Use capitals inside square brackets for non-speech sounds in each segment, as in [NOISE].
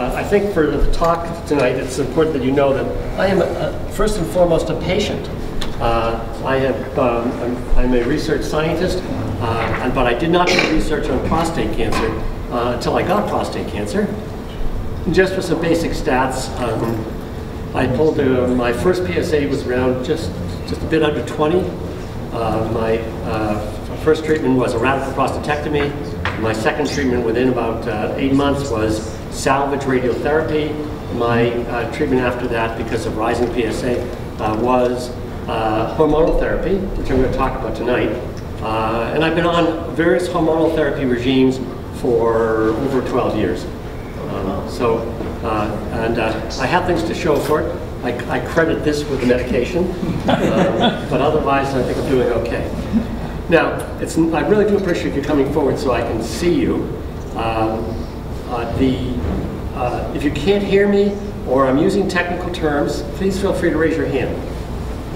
Uh, I think for the talk tonight, it's important that you know that I am, uh, first and foremost, a patient. Uh, I have, um, I'm, I'm a research scientist, uh, but I did not do research on prostate cancer uh, until I got prostate cancer. Just for some basic stats, um, I pulled, uh, my first PSA was around just, just a bit under 20. Uh, my first treatment was a radical prostatectomy. My second treatment within about eight months was salvage radiotherapy. My uh, treatment after that, because of rising PSA, uh, was uh, hormonal therapy, which I'm going to talk about tonight. Uh, and I've been on various hormonal therapy regimes for over 12 years. Um, So, uh, and uh, I have things to show for it. I I credit this with the medication, but otherwise, I think I'm doing okay. Now, it's, I really do appreciate you coming forward so I can see you. Um, uh, The, uh, if you can't hear me, or I'm using technical terms, please feel free to raise your hand.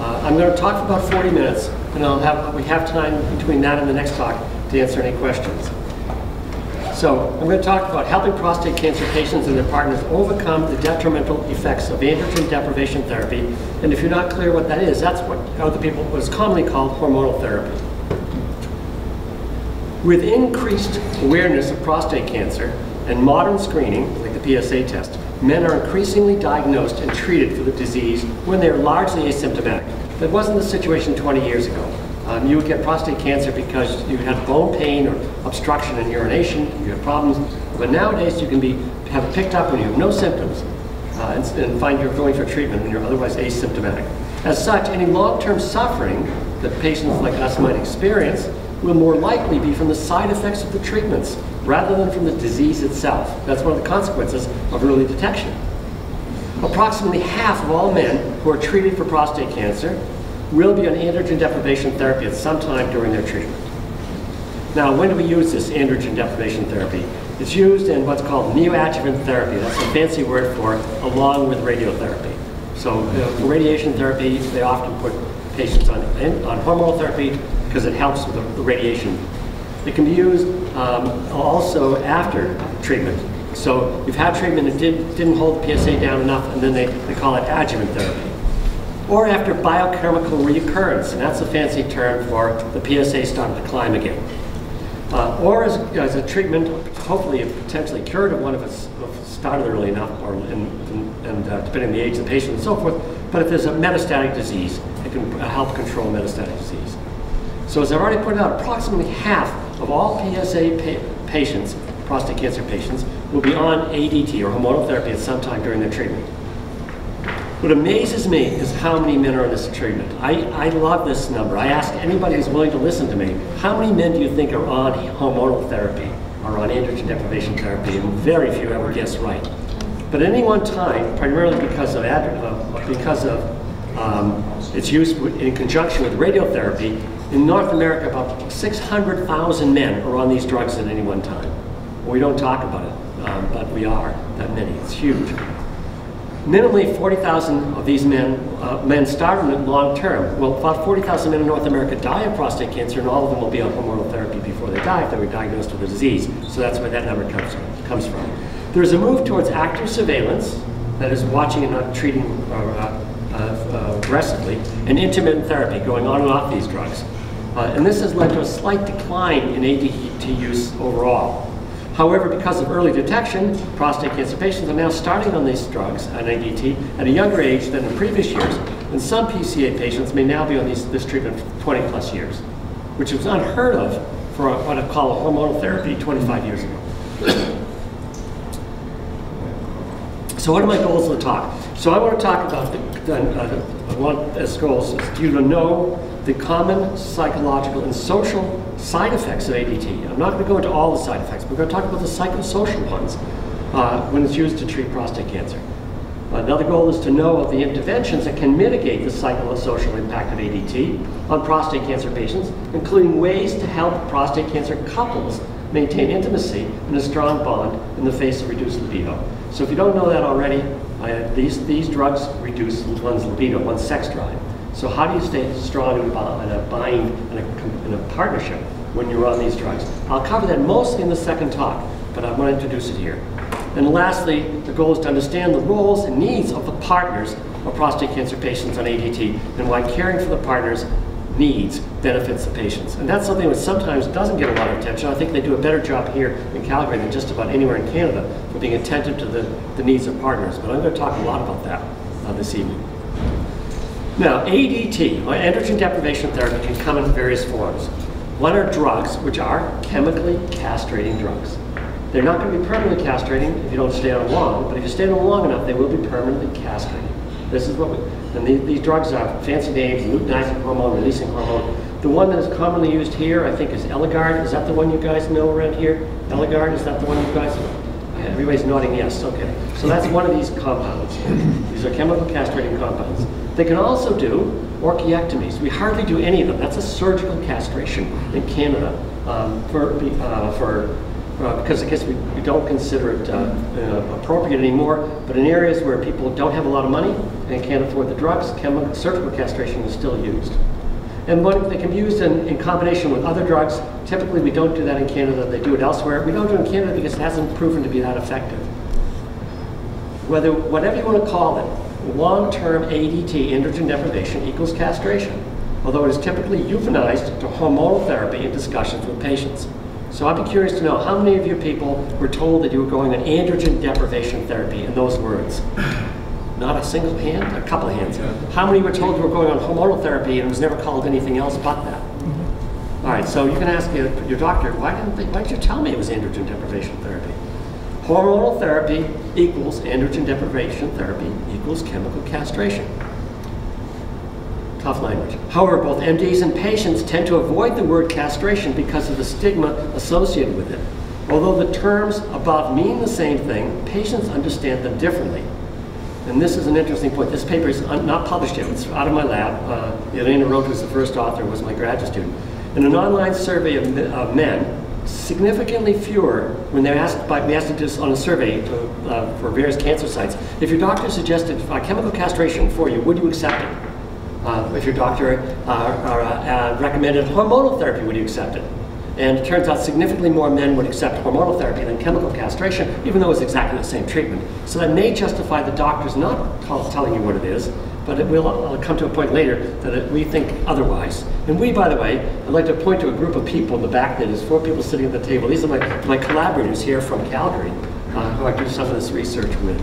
Uh, I'm going to talk for about 40 minutes, and I'll have, we have time between that and the next talk to answer any questions. So I'm going to talk about helping prostate cancer patients and their partners overcome the detrimental effects of androgen deprivation therapy. And if you're not clear what that is, that's what other people, what is commonly called hormonal therapy. With increased awareness of prostate cancer and modern screening, PSA test, men are increasingly diagnosed and treated for the disease when they are largely asymptomatic. That wasn't the situation 20 years ago. Um, you would get prostate cancer because you had bone pain or obstruction in urination, you had problems. But nowadays you can be have picked up when you have no symptoms uh, and, and find you're going for treatment when you're otherwise asymptomatic. As such, any long-term suffering that patients like us might experience will more likely be from the side effects of the treatments rather than from the disease itself. That's one of the consequences of early detection. Approximately half of all men who are treated for prostate cancer will be on androgen deprivation therapy at some time during their treatment. Now, when do we use this androgen deprivation therapy? It's used in what's called neoadjuvant therapy. That's a fancy word for it, along with radiotherapy. So uh, for radiation therapy, they often put patients on, on hormonal therapy because it helps with the radiation. It can be used um, also after treatment. So you've had treatment that did, didn't hold the PSA down enough, and then they, they call it adjuvant therapy or after biochemical recurrence, and that's a fancy term for the PSA starting to climb again. Uh, or as, as a treatment, hopefully a potentially curative one if it's if it's started early enough, or in, in, and uh, depending on the age of the patient and so forth. But if there's a metastatic disease, it can help control metastatic disease. So as I've already pointed out, approximately half of all PSA pa patients, prostate cancer patients, will be on ADT or hormonal therapy at some time during their treatment. What amazes me is how many men are on this treatment. I, I love this number. I ask anybody who's willing to listen to me, how many men do you think are on hormonal therapy or on androgen deprivation therapy? And very few ever guess right. But at any one time, primarily because of, uh, because of um, its use in conjunction with radiotherapy, in North America, about 600,000 men are on these drugs at any one time. We don't talk about it, um, but we are, that many. It's huge. Minimally 40,000 of these men, uh, men start on long term. Well, about 40,000 men in North America die of prostate cancer, and all of them will be on hormonal therapy before they die if they were diagnosed with the disease. So that's where that number comes from. Comes from. There's a move towards active surveillance, that is watching and not treating uh, uh, uh, aggressively, and intermittent therapy, going on and off these drugs. Uh, and this has led to a slight decline in ADT use overall. However, because of early detection, prostate cancer patients are now starting on these drugs, an ADT, at a younger age than in previous years, and some PCA patients may now be on these, this treatment for 20 plus years, which was unheard of for what I call a hormonal therapy 25 years ago. so what are my goals of the talk? So I want to talk about, the, the, uh, I want as goals is you to know the common psychological and social side effects of ADT. I'm not going to go into all the side effects. But we're going to talk about the psychosocial ones uh, when it's used to treat prostate cancer. Another goal is to know of the interventions that can mitigate the psychosocial impact of ADT on prostate cancer patients, including ways to help prostate cancer couples maintain intimacy and a strong bond in the face of reduced libido. So if you don't know that already, uh, these, these drugs reduce one's libido, one's sex drive. So how do you stay strong in, a bind and a, in a partnership when you're on these drugs? I'll cover that mostly in the second talk, but I want to introduce it here. And lastly, the goal is to understand the roles and needs of the partners of prostate cancer patients on ADT and why caring for the partners needs benefits the patients. And that's something that sometimes doesn't get a lot of attention. I think they do a better job here in Calgary than just about anywhere in Canada for being attentive to the, the needs of partners. But I'm going to talk a lot about that uh, this evening. Now, ADT, or androgen deprivation therapy, can come in various forms. One are drugs, which are chemically castrating drugs. They're not going to be permanently castrating if you don't stay on long, but if you stay on long enough, they will be permanently castrating. This is what we, and these, these drugs are fancy names, luteinizing hormone, releasing hormone. The one that is commonly used here, I think, is Eligard. Is that the one you guys know around here? Eligard, is that the one you guys know? Everybody's nodding yes, okay. So that's one of these compounds. These are chemical castrating compounds. They can also do orchiectomies. We hardly do any of them. That's a surgical castration in Canada um, for, uh, for uh, because I guess we, we don't consider it uh, uh, appropriate anymore. But in areas where people don't have a lot of money and can't afford the drugs, chemical, surgical castration is still used. And what they can be used in, in combination with other drugs. Typically, we don't do that in Canada. They do it elsewhere. We don't do it in Canada because it hasn't proven to be that effective. Whether whatever you want to call it, long-term ADT, androgen deprivation, equals castration, although it is typically euphemised to hormonal therapy in discussions with patients. So I'd be curious to know how many of you people were told that you were going on androgen deprivation therapy in those words? Not a single hand? A couple of hands. How many were told you were going on hormonal therapy and was never called anything else but that? Mm-hmm. All right, so you can ask your, your doctor, why didn't they, why did you tell me it was androgen deprivation therapy? Hormonal therapy equals androgen deprivation therapy equals chemical castration tough language. However, both MDs and patients tend to avoid the word castration because of the stigma associated with it. Although the terms above mean the same thing, patients understand them differently. And this is an interesting point. This paper is not published yet. It's out of my lab. Uh, Elena Roth, was the first author, was my graduate student. In an online survey of, of men, significantly fewer when they're asked by asked this on a survey to, uh, for various cancer sites. If your doctor suggested uh, chemical castration for you, would you accept it? Uh, if your doctor uh, uh, uh, recommended hormonal therapy, would you accept it? And it turns out significantly more men would accept hormonal therapy than chemical castration, even though it's exactly the same treatment. So that may justify the doctors not telling you what it is, but it will I'll come to a point later that it, we think otherwise. And we, by the way, I'd like to point to a group of people in the back there. There's four people sitting at the table. These are my, my collaborators here from Calgary, uh, who I do some of this research with.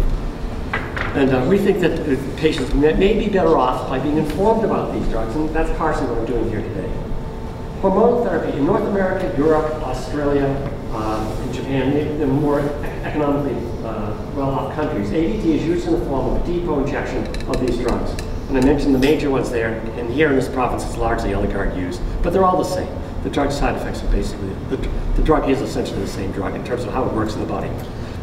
And uh, we think that patients may be better off by being informed about these drugs, and that's partially what I'm doing here today. Hormonal therapy in North America, Europe, Australia, uh, and Japan, the more economically uh, well-off countries, ADT is used in the form of a depot injection of these drugs. And I mentioned the major ones there, and here in this province it's largely Eligard used, but they're all the same. The drug side effects are basically, the, the drug is essentially the same drug in terms of how it works in the body.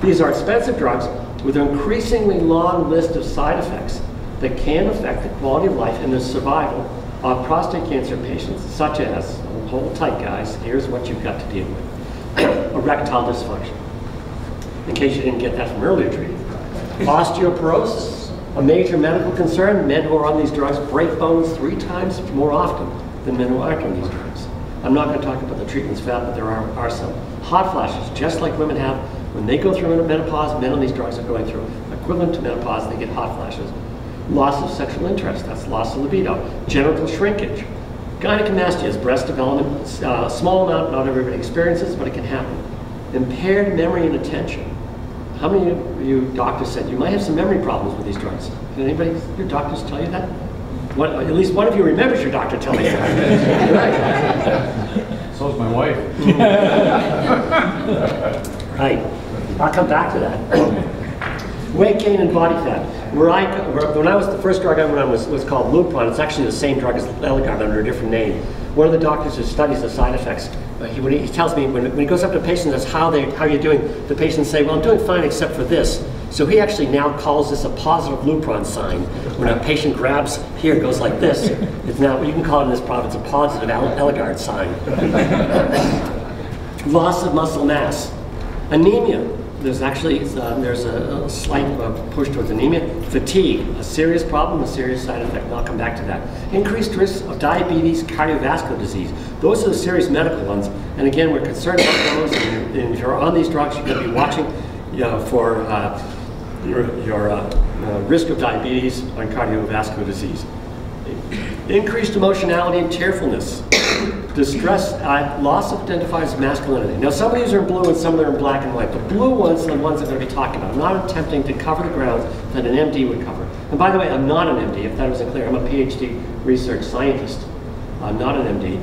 These are expensive drugs with an increasingly long list of side effects that can affect the quality of life and the survival of prostate cancer patients, such as, hold tight guys, here's what you've got to deal with. [COUGHS] Erectile dysfunction, in case you didn't get that from earlier treatment. Osteoporosis, a major medical concern. Men who are on these drugs break bones three times more often than men who aren't on these drugs. I'm not going to talk about the treatments for that, but there are, are some. Hot flashes, just like women have when they go through menopause, men on these drugs are going through equivalent to menopause, they get hot flashes. Loss of sexual interest, that's loss of libido. Genital shrinkage. Gynecomastia is breast development, uh, small amount, not everybody experiences, but it can happen. Impaired memory and attention. How many of you doctors said you might have some memory problems with these drugs? Did anybody, your doctors tell you that? What, at least one of you remembers your doctor telling you that. [LAUGHS] So is my wife. [LAUGHS] right. I'll come back to that. [LAUGHS] Weight gain and body fat. Where I, when I was the first drug I went on was, was called Lupron. It's actually the same drug as Eligard under a different name. One of the doctors who studies the side effects, uh, he, when he, he tells me when, when he goes up to patients, that's how they how you're doing. The patients say, "Well, I'm doing fine except for this." So he actually now calls this a positive Lupron sign. When a patient grabs here, goes like this. It's now you can call it in this province a positive Eligard sign. [LAUGHS] Loss of muscle mass, anemia there's actually uh, there's a, a slight uh, push towards anemia. Fatigue, a serious problem, a serious side effect, and I'll come back to that. Increased risk of diabetes, cardiovascular disease. Those are the serious medical ones. And again, we're concerned about those. And, if you're on these drugs, you're going to be watching you know, for uh, your, your uh, uh, risk of diabetes and cardiovascular disease. Increased emotionality and tearfulness. Distress, uh, loss as masculinity. Now some of these are in blue and some of them are in black and white. The blue ones are the ones I'm going to be talking about. I'm not attempting to cover the ground that an MD would cover. And by the way, I'm not an MD, if that wasn't clear. I'm a PhD research scientist. I'm not an MD.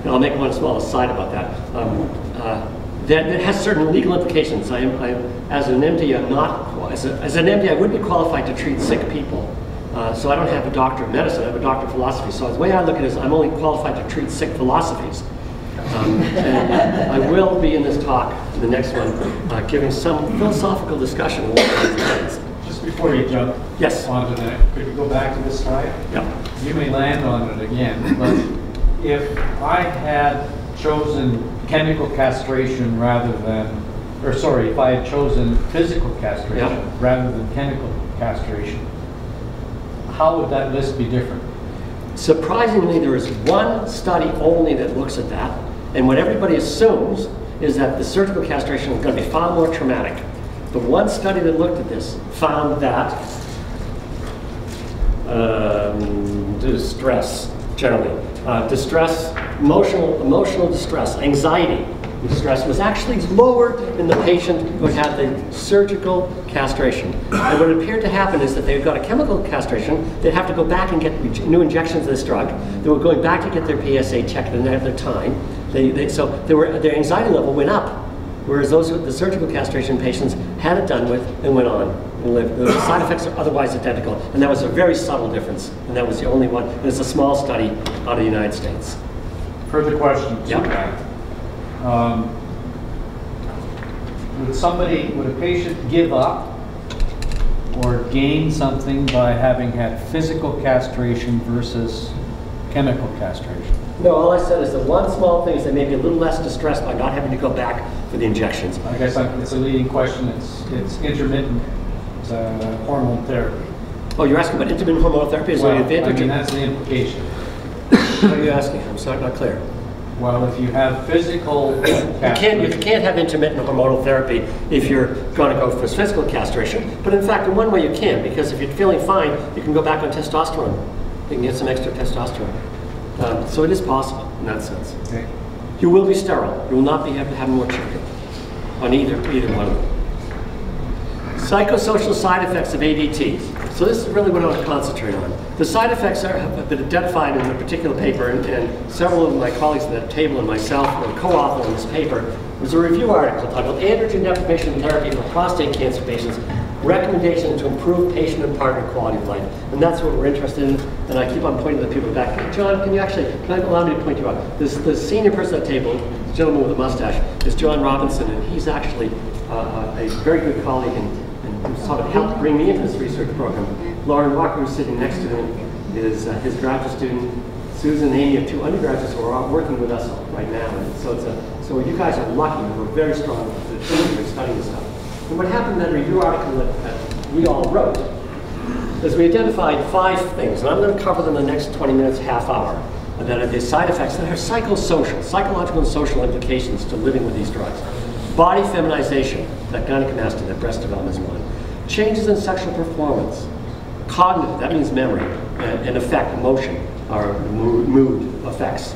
And I'll make one small aside about that. Um, uh, that, that has certain legal implications. I am, I as an MD, I'm not, as, a, as an MD, I would be qualified to treat sick people. Uh, so I don't have a doctor of medicine, I have a doctor of philosophy. So the way I look at it is I'm only qualified to treat sick philosophies. Um, and I will be in this talk, the next one, uh, giving some philosophical discussion. Just before you jump yes. onto that, could you go back to this slide? Yeah. You may land on it again, but if I had chosen chemical castration rather than, or sorry, if I had chosen physical castration Yeah. rather than chemical castration, how would that list be different? Surprisingly, there is one study only that looks at that, and what everybody assumes is that the surgical castration is going to be far more traumatic. The one study that looked at this found that um, distress, generally, uh, distress, emotional, emotional distress, anxiety distress was actually lower in the patient who had the surgical castration. And what appeared to happen is that they got a chemical castration, they'd have to go back and get new injections of this drug. They were going back to get their PSA checked at their time. They, they, so they were, their anxiety level went up, whereas those with the surgical castration patients had it done with and went on. The side effects are otherwise identical, and that was a very subtle difference, and that was the only one. And it's a small study out of the United States. Further questions? Yeah. Um, Would somebody, would a patient give up or gain something by having had physical castration versus chemical castration? No, all I said is the one small thing is they may be a little less distressed by not having to go back for the injections. I guess I- it's a leading question, it's, it's intermittent uh, hormone therapy. Oh, you're asking about intermittent hormonal therapy? Is there Well, an I advantage? mean, that's the implication. What are you asking? I'm sorry, not clear. Well, if you have physical You can't, you can't have intermittent hormonal therapy if you're going to go for physical castration. But in fact, in one way you can, because if you're feeling fine, you can go back on testosterone. You can get some extra testosterone. Um, so it is possible in that sense. Okay. You will be sterile. You will not be able to have more children on either, either one of them. Psychosocial side effects of ADT. So this is really what I want to concentrate on. The side effects are, have been identified in a particular paper, and, and several of my colleagues at that table and myself were co-author on this paper. There's a review article titled Androgen Deprivation Therapy for Prostate Cancer Patients, Recommendations to Improve Patient and Partner Quality of Life. And that's what we're interested in, and I keep on pointing the people back. John, can you actually, can I allow me to point you out? This, the senior person at the table, the gentleman with the mustache, is John Robinson, and he's actually uh, a very good colleague and sort of helped bring me into this research program. Lauren Walker, who's sitting next to him, is uh, his graduate student. Susan and Amy are two undergraduates who are working with us right now. And so it's a, so you guys are lucky. We're very strong in studying this stuff. And what happened in that review article that, that we all wrote is we identified five things, and I'm going to cover them in the next 20 minutes, half hour, that are the side effects that are psychosocial, psychological and social implications to living with these drugs. Body feminization, that gynecomastia, that breast development is one. Changes in sexual performance. Cognitive, that means memory, and, and affect, emotion, or mood, effects.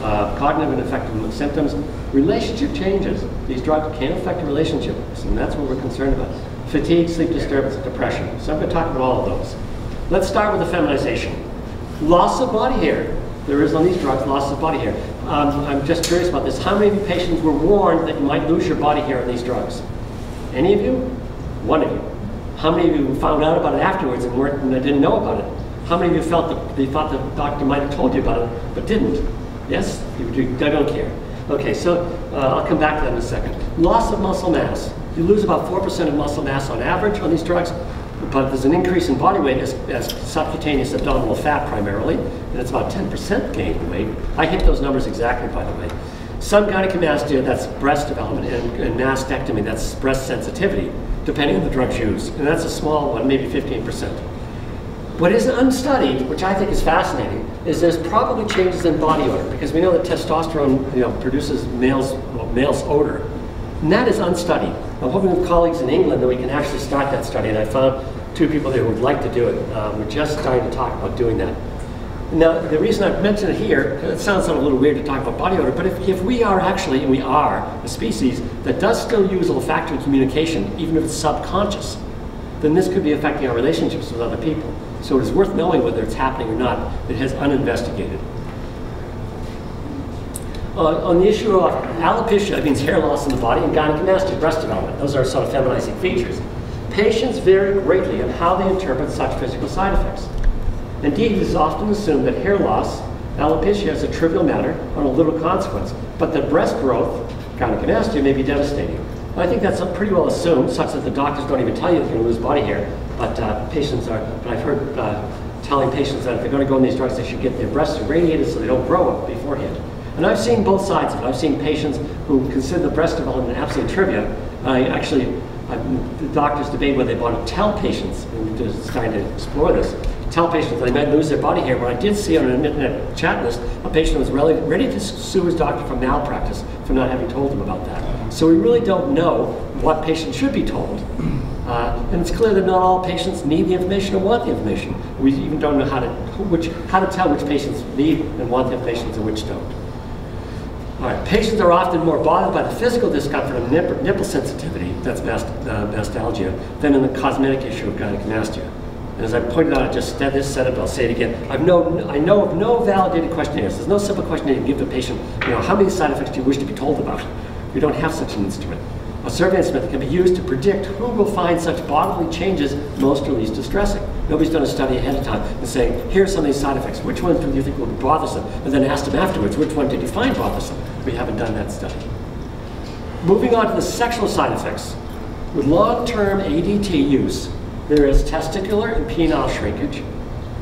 Uh, cognitive and affective symptoms. Relationship changes. These drugs can affect relationships, and that's what we're concerned about. Fatigue, sleep disturbance, depression. So I'm going to talk about all of those. Let's start with the feminization. Loss of body hair. There is on these drugs loss of body hair. Um, I'm just curious about this. How many of you patients were warned that you might lose your body hair on these drugs? Any of you? One of you. How many of you found out about it afterwards and, weren't, and didn't know about it? How many of you felt that they thought the doctor might have told you about it, but didn't? Yes? You, you, don't care. Okay, so uh, I'll come back to that in a second. Loss of muscle mass. You lose about 4% of muscle mass on average on these drugs, but there's an increase in body weight as, as subcutaneous abdominal fat primarily, and it's about 10% gain in weight. I hit those numbers exactly, by the way. Some gynecomastia, that's breast development, and, and mastectomy, that's breast sensitivity, depending on the drugs used. And that's a small one, maybe 15%. What is unstudied, which I think is fascinating, is there's probably changes in body odor because we know that testosterone you know, produces males, well, male's odor. And that is unstudied. I'm hoping with colleagues in England that we can actually start that study, and I found two people there who would like to do it. Um, we're just starting to talk about doing that. Now, the reason I've mentioned it here, it sounds a little weird to talk about body odor, but if, if we are actually, and we are, a species that does still use olfactory communication, even if it's subconscious, then this could be affecting our relationships with other people. So it is worth knowing whether it's happening or not. It has uninvestigated. Uh, on the issue of alopecia, it means hair loss in the body, and gynecomastia, breast development. Those are sort of feminizing features. Patients vary greatly in how they interpret such physical side effects. Indeed, it is often assumed that hair loss, alopecia, is a trivial matter on a little consequence, but that breast growth, gynecomastia, may be devastating. I think that's pretty well assumed, such that the doctors don't even tell you they're going to lose body hair, but uh, patients are. But I've heard uh, telling patients that if they're going to go on these drugs, they should get their breasts irradiated so they don't grow up beforehand. And I've seen both sides of it. I've seen patients who consider the breast development an absolute trivia. I actually, I, the doctors debate whether they want to tell patients, and just starting to explore this, tell patients that they might lose their body hair. But I did see on an internet chat list a patient was really ready to sue his doctor for malpractice for not having told him about that. So we really don't know what patients should be told. Uh, and it's clear that not all patients need the information or want the information. We even don't know how to, which, how to tell which patients need and want the information and which don't. All right, patients are often more bothered by the physical discomfort of nipple, sensitivity, that's best, uh, mastalgia, than in the cosmetic issue of gynecomastia. And as I pointed out, I just said this, it, I'll say it again. I've no, I know of no validated questionnaires. There's no simple questionnaire you give the patient, you know, how many side effects do you wish to be told about? We don't have such an instrument. A survey instrument can be used to predict who will find such bodily changes most or least distressing. Nobody's done a study ahead of time and saying, here's some of these side effects. Which ones do you think will be bothersome? And then ask them afterwards, which one did you find bothersome? We haven't done that study. Moving on to the sexual side effects. With long-term ADT use, there is testicular and penile shrinkage,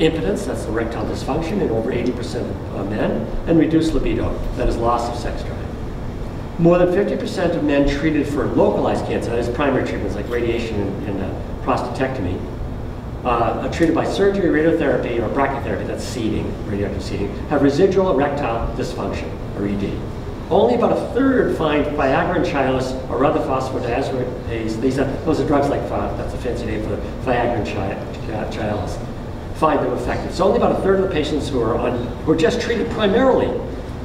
impotence, that's erectile dysfunction in over 80% of men, and reduced libido, that is loss of sex drive. More than 50% of men treated for localized cancer, that is primary treatments like radiation and, and uh, prostatectomy, uh, treated by surgery, radiotherapy, or brachytherapy, that's seeding, radioactive seeding, have residual erectile dysfunction, or ED. Only about a third find Viagra and Cialis or other phosphodiesterase. These are, those are drugs like, uh, that's a fancy name for Viagra and Cialis. Find them effective. So only about a third of the patients who are on, who are just treated primarily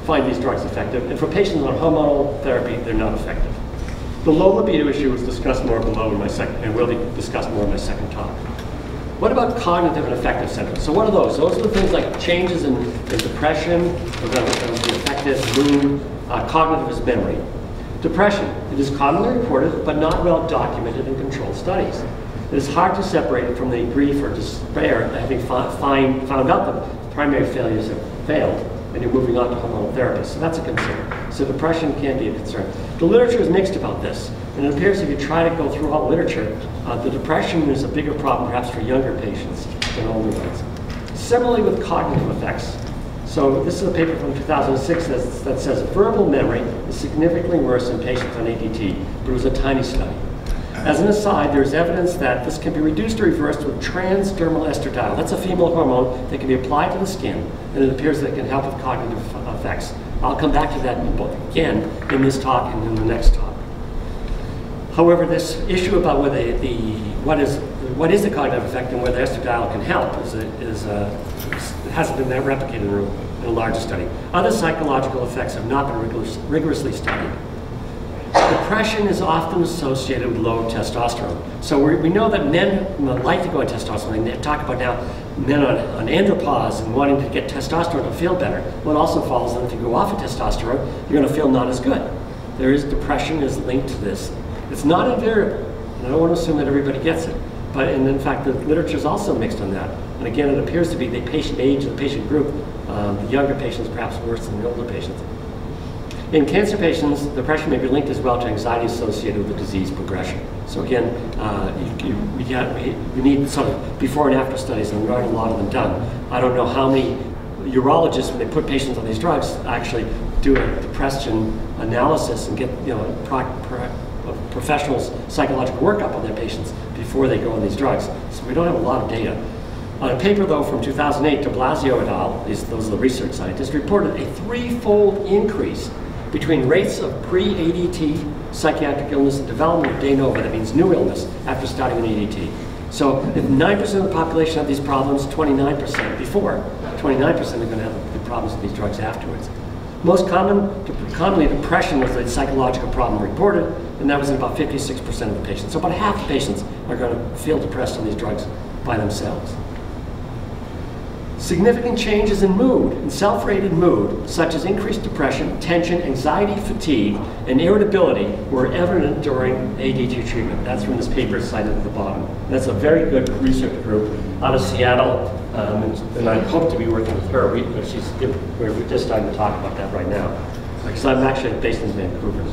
find these drugs effective. And for patients on hormonal therapy, they're not effective. The low libido issue was discussed more below in my second, and will be discussed more in my second talk. What about cognitive and affective symptoms? So what are those? Those are the things like changes in, in depression, affective mood, uh, cognitive is memory. Depression, it is commonly reported but not well documented in controlled studies. It is hard to separate it from the grief or despair having find, found out that primary failures have failed and you're moving on to hormonal therapy. So that's a concern. So depression can be a concern. The literature is mixed about this. And it appears if you try to go through all the literature, uh, the depression is a bigger problem perhaps for younger patients than older ones. Similarly with cognitive effects. So this is a paper from 2006 that, that says verbal memory is significantly worse in patients on ADT, but it was a tiny study. As an aside, there's evidence that this can be reduced or reversed with transdermal estradiol. That's a female hormone that can be applied to the skin, and it appears that it can help with cognitive effects. I'll come back to that again in this talk and in the next talk. However, this issue about whether the what is what is the cognitive effect and whether estradiol can help is, is uh, hasn't been that replicated in a, in a larger study. Other psychological effects have not been rigorous, rigorously studied. Depression is often associated with low testosterone. So we know that men like to go on testosterone. They talk about now men on, on andropause and wanting to get testosterone to feel better. It also follows that if you go off of testosterone, you're going to feel not as good. There is depression is linked to this. It's not invariable. And I don't want to assume that everybody gets it. But and in fact, the literature is also mixed on that. And again, it appears to be the patient age, the patient group, um, the younger patients perhaps worse than the older patients. In cancer patients, depression may be linked as well to anxiety associated with the disease progression. So again, uh, you, you, we, we, need sort of before and after studies, and there aren't a lot of them done. I don't know how many urologists, when they put patients on these drugs, actually do a depression analysis and get you know pro, pro, professionals psychological workup on their patients before they go on these drugs. So we don't have a lot of data. On a paper, though, from 2008, DiBlasio et al., these, those are the research scientists, reported a threefold increase between rates of pre-ADT psychiatric illness and development of de novo, that means new illness, after starting an ADT. So if 9% of the population have these problems, 29% before, 29% are going to have the problems with these drugs afterwards. Most common, commonly depression was the psychological problem reported, and that was in about 56% of the patients. So about half the patients are going to feel depressed on these drugs by themselves. Significant changes in mood, in self-rated mood, such as increased depression, tension, anxiety, fatigue, and irritability were evident during ADT treatment. That's from this paper cited at the bottom. That's a very good research group out of Seattle, um, and, and, I hope to be working with her. We, she's, we're just starting to talk about that right now, because I'm actually based in Vancouver.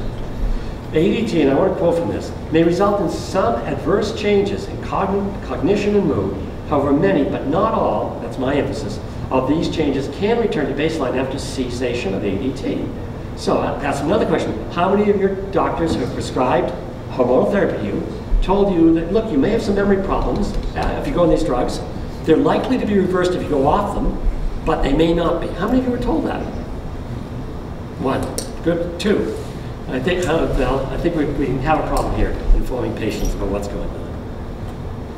ADT, and I want to quote from this, may result in some adverse changes in cognition and mood, However, many, but not all, that's my emphasis, of these changes can return to baseline after cessation of ADT. So uh, that's another question. How many of your doctors have prescribed hormonal therapy to you told you that, look, you may have some memory problems uh, if you go on these drugs. They're likely to be reversed if you go off them, but they may not be. How many of you were told that? One. Good. Two. I think, uh, well, I think we, we have a problem here informing patients about what's going on.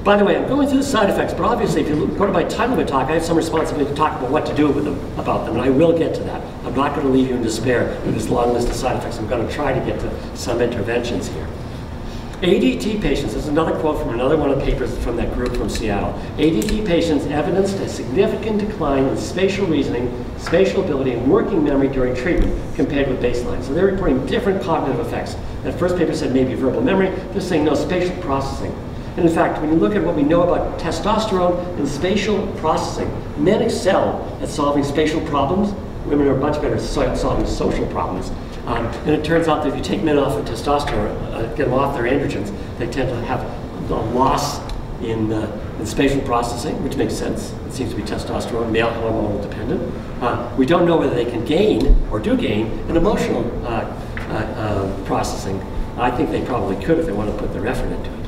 By the way, I'm going through the side effects, but obviously if you go to my title of my talk, I have some responsibility to talk about what to do with them, about them, and I will get to that. I'm not going to leave you in despair with this long list of side effects. I'm going to try to get to some interventions here. ADT patients, this is another quote from another one of the papers from that group from Seattle. ADT patients evidenced a significant decline in spatial reasoning, spatial ability, and working memory during treatment compared with baseline. So they're reporting different cognitive effects. That first paper said maybe verbal memory, they're saying no, spatial processing. And in fact, when you look at what we know about testosterone and spatial processing, men excel at solving spatial problems. Women are much better at solving social problems. Um, and it turns out that if you take men off of testosterone, uh, get them off their androgens, they tend to have a loss in, uh, in spatial processing, which makes sense. It seems to be testosterone, male hormonal dependent. Uh, we don't know whether they can gain or do gain an emotional uh, uh, uh, processing. I think they probably could if they want to put their effort into it.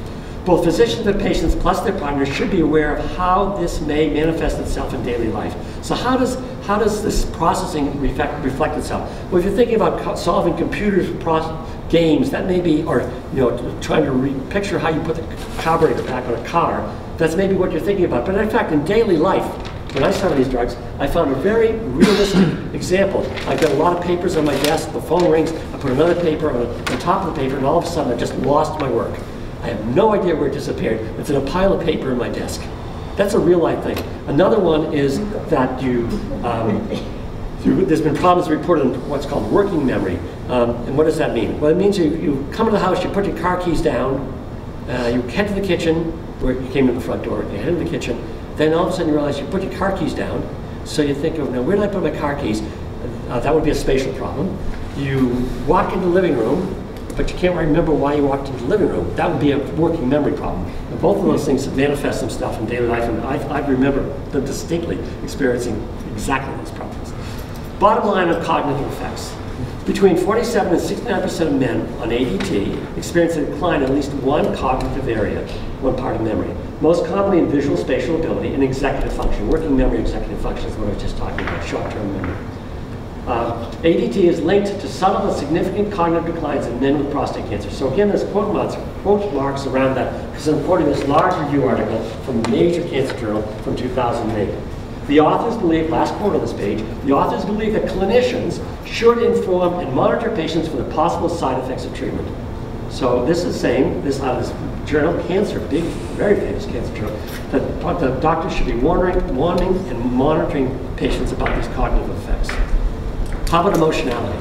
Both physicians and patients, plus their partners, should be aware of how this may manifest itself in daily life. So how does, how does this processing reflect, reflect itself? Well, if you're thinking about solving computers games, that may be, or you know, trying to picture how you put the carburetor back on a car, that's maybe what you're thinking about. But in fact, in daily life, when I started these drugs, I found a very realistic [COUGHS] example. I've got a lot of papers on my desk, the phone rings, I put another paper on, on top of the paper, and all of a sudden I just lost my work. I have no idea where it disappeared. It's in a pile of paper in my desk. That's a real life thing. Another one is that you, um, there's been problems reported in what's called working memory. Um, and what does that mean? Well, it means you, you come to the house, you put your car keys down, uh, you head to the kitchen, where you came to the front door, you head to the kitchen, then all of a sudden you realize you put your car keys down, so you think of, now where did I put my car keys? Uh, that would be a spatial problem. You walk in the living room, but you can't remember why you walked into the living room. That would be a working memory problem. And both of those things manifest themselves in daily life, and I, I remember them distinctly experiencing exactly those problems. Bottom line of cognitive effects. Between 47 and 69% of men on ADT experience a decline in at least one cognitive area, one part of memory. Most commonly in visual spatial ability and executive function. Working memory executive function is what I was just talking about, short-term memory. Uh, ADT is linked to subtle and significant cognitive declines in men with prostate cancer. So again, there's quote marks, quote marks around that because I'm quoting this large review article from a major cancer journal from 2008. The authors believe, last quote on this page, the authors believe that clinicians should inform and monitor patients for the possible side effects of treatment. So this is saying, this out of this journal, Cancer, big, very famous cancer journal, that the doctors should be warning, warning and monitoring patients about these cognitive effects. How about emotionality?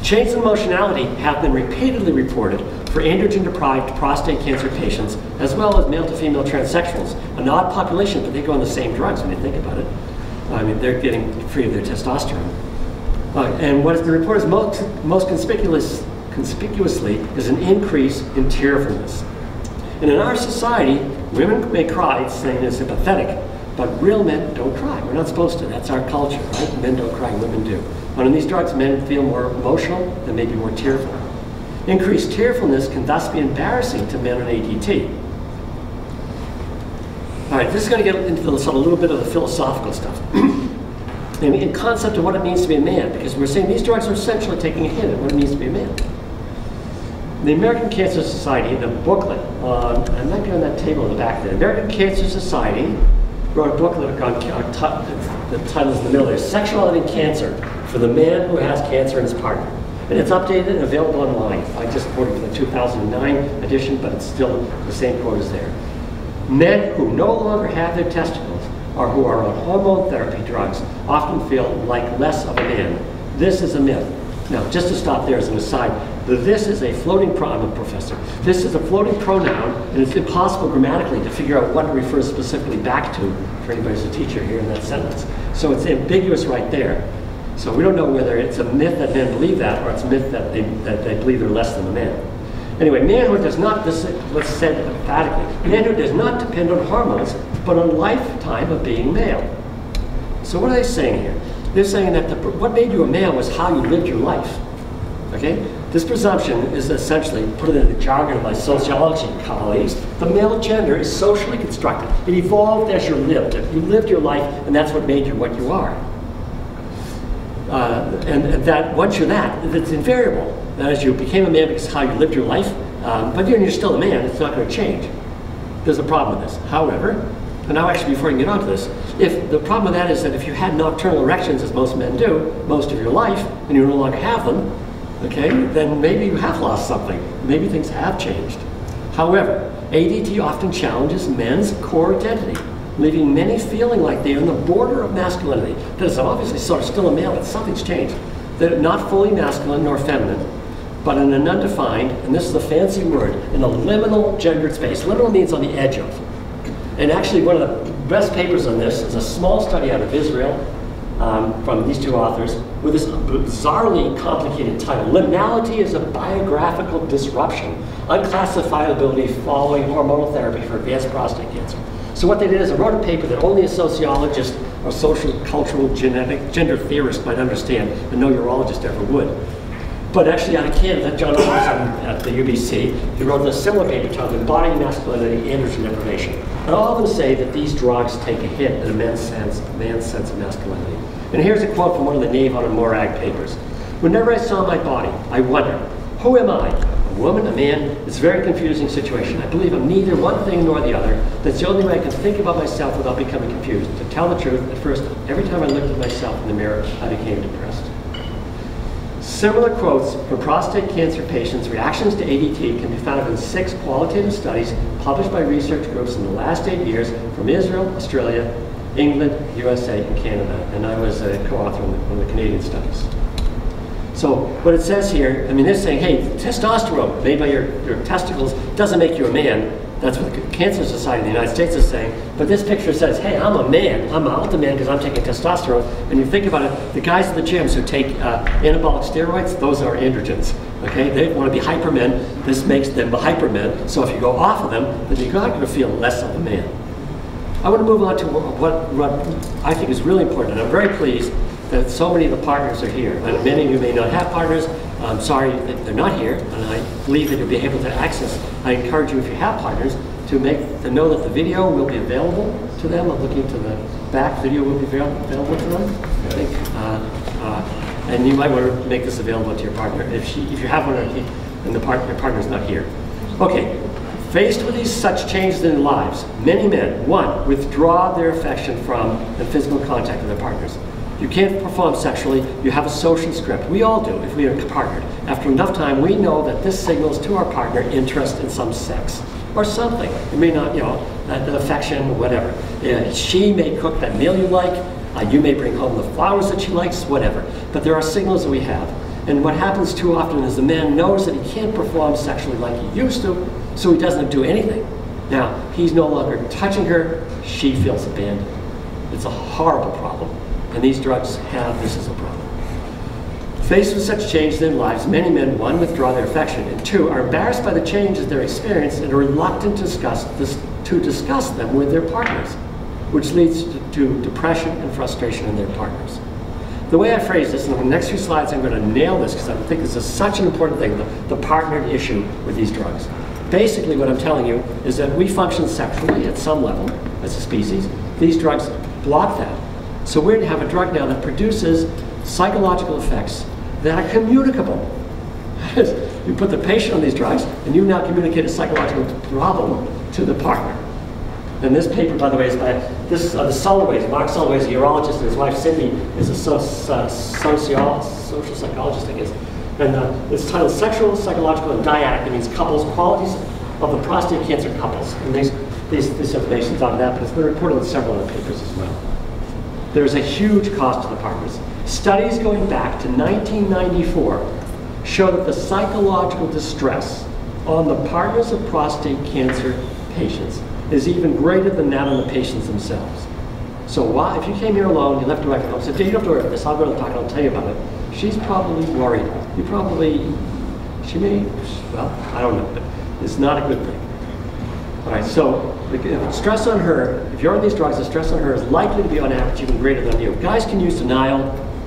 Changes in emotionality have been repeatedly reported for androgen-deprived prostate cancer patients, as well as male to female transsexuals, an odd population, but they go on the same drugs when you think about it. I mean, they're getting free of their testosterone. Uh, and what is the report is most, most conspicuous, conspicuously is an increase in tearfulness. And in our society, women may cry, saying they're sympathetic, but real men don't cry. We're not supposed to. That's our culture, right? Men don't cry, women do. But on these drugs, men feel more emotional and maybe more tearful. Increased tearfulness can thus be embarrassing to men on ADT. All right, this is going to get into the, sort of a little bit of the philosophical stuff. [CLEARS THROAT] and in concept of what it means to be a man, because we're saying these drugs are essentially taking a hit at what it means to be a man. The American Cancer Society, in a booklet, on, I might be on that table in the back there. The American Cancer Society wrote a booklet on, on t- the title's in the middle there, Sexuality and Cancer for the man who has cancer and his partner. And it's updated and available online. I just quoted from the 2009 edition, but it's still the same quote as there. Men who no longer have their testicles or who are on hormone therapy drugs often feel like less of a man. This is a myth. Now, just to stop there as an aside, this is a floating pronoun, professor. This is a floating pronoun, and it's impossible grammatically to figure out what it refers specifically back to for anybody who's a teacher here in that sentence. So it's ambiguous right there. So we don't know whether it's a myth that men believe that or it's a myth that they, that they believe they're less than a man. Anyway, manhood does not, this say it emphatically, manhood does not depend on hormones, but on lifetime of being male. So what are they saying here? They're saying that the, what made you a male was how you lived your life. Okay? This presumption is essentially, put it in the jargon of my sociology colleagues, the male gender is socially constructed. It evolved as you lived it. You lived your life, and that's what made you what you are. Uh, and, and that once you're that, it's invariable. That as you became a man because how you lived your life, um, but you're, you're still a man, it's not going to change. There's a problem with this. However, and now actually before I get onto this, if the problem with that is that if you had nocturnal erections, as most men do, most of your life, and you no longer have them, okay, then maybe you have lost something. Maybe things have changed. However, ADT often challenges men's core identity, leaving many feeling like they are on the border of masculinity. That is obviously sort of still a male, but something's changed. They're not fully masculine nor feminine, but in an undefined, and this is a fancy word, in a liminal gendered space. Liminal means on the edge of. And actually, one of the best papers on this is a small study out of Israel um, from these two authors with this bizarrely complicated title. Liminality is a biographical disruption, unclassifiability following hormonal therapy for advanced prostate cancer. So what they did is they wrote a paper that only a sociologist or social, cultural, genetic, gender theorist might understand, and no urologist ever would. But actually out of Canada, John Anderson um, at the UBC, he wrote a similar paper titled Embodying Masculinity, Androgen Deprivation. And all of them say that these drugs take a hit in a man's sense, man's sense of masculinity. And here's a quote from one of the Navon and Morag papers. Whenever I saw my body, I wondered, who am I? A woman, a man? It's a very confusing situation. I believe I'm neither one thing nor the other. That's the only way I can think about myself without becoming confused. To tell the truth, at first, every time I looked at myself in the mirror, I became depressed. Similar quotes from prostate cancer patients' reactions to ADT can be found in six qualitative studies published by research groups in the last eight years from Israel, Australia, England, USA, and Canada. And I was a co-author on the, on the Canadian studies. So what it says here, I mean, they're saying, hey, testosterone made by your, your testicles doesn't make you a man. That's what the Cancer Society of the United States is saying. But this picture says, hey, I'm a man. I'm an alpha man because I'm taking testosterone. And you think about it, the guys in the gyms who take uh, anabolic steroids, those are androgens. Okay, they want to be hypermen. This makes them the hypermen. So if you go off of them, then you're not going to feel less of a man. I want to move on to what, what I think is really important. And I'm very pleased that so many of the partners are here. And many of you may not have partners. I'm sorry that they're not here, and I believe that you'll be able to access. I encourage you, if you have partners, to make to know that the video will be available to them. I'm looking to the back. Video will be available to them. I think, uh, uh, and you might want to make this available to your partner if she, if you have one and the part, your partner's not here. Okay. Faced with these such changes in lives, many men, one, withdraw their affection from and physical contact with their partners. You can't perform sexually, you have a social script. We all do if we are partnered. After enough time, we know that this signals to our partner interest in some sex or something. It may not, you know, uh, affection, whatever. Yeah, she may cook that meal you like, uh, you may bring home the flowers that she likes, whatever. But there are signals that we have. And what happens too often is the man knows that he can't perform sexually like he used to, so he doesn't do anything. Now, he's no longer touching her, she feels abandoned. It's a horrible problem and these drugs have this as a problem. Faced with such changes in their lives, many men, one, withdraw their affection, and two, are embarrassed by the changes they're experiencing and are reluctant to discuss, this, to discuss them with their partners, which leads to, to depression and frustration in their partners. The way I phrase this, in the next few slides, I'm going to nail this because I think this is such an important thing, the, the partnered issue with these drugs. Basically, what I'm telling you is that we function sexually at some level as a species. These drugs block that. So we're to have a drug now that produces psychological effects that are communicable. [LAUGHS] You put the patient on these drugs, and you now communicate a psychological problem to the partner. And this paper, by the way, is by this is uh, the Soloways. Mark Soloway is a urologist, and his wife Cindy is a so, uh, social psychologist, I guess. And uh, it's titled "Sexual, Psychological, and Dyadic." It means couples qualities of the prostate cancer couples. And these, these, this information's on that, but it's been reported in several other papers as well. There's a huge cost to the partners. Studies going back to 1994 show that the psychological distress on the partners of prostate cancer patients is even greater than that on the patients themselves. So why, if you came here alone, you left your wife at home, said, you don't have to worry about this, I'll go to the and I'll tell you about it. She's probably worried. You probably, she may, well, I don't know, but it's not a good thing. Right, so the stress on her, if you're on these drugs, the stress on her is likely to be on average even greater than you. Guys can use denial,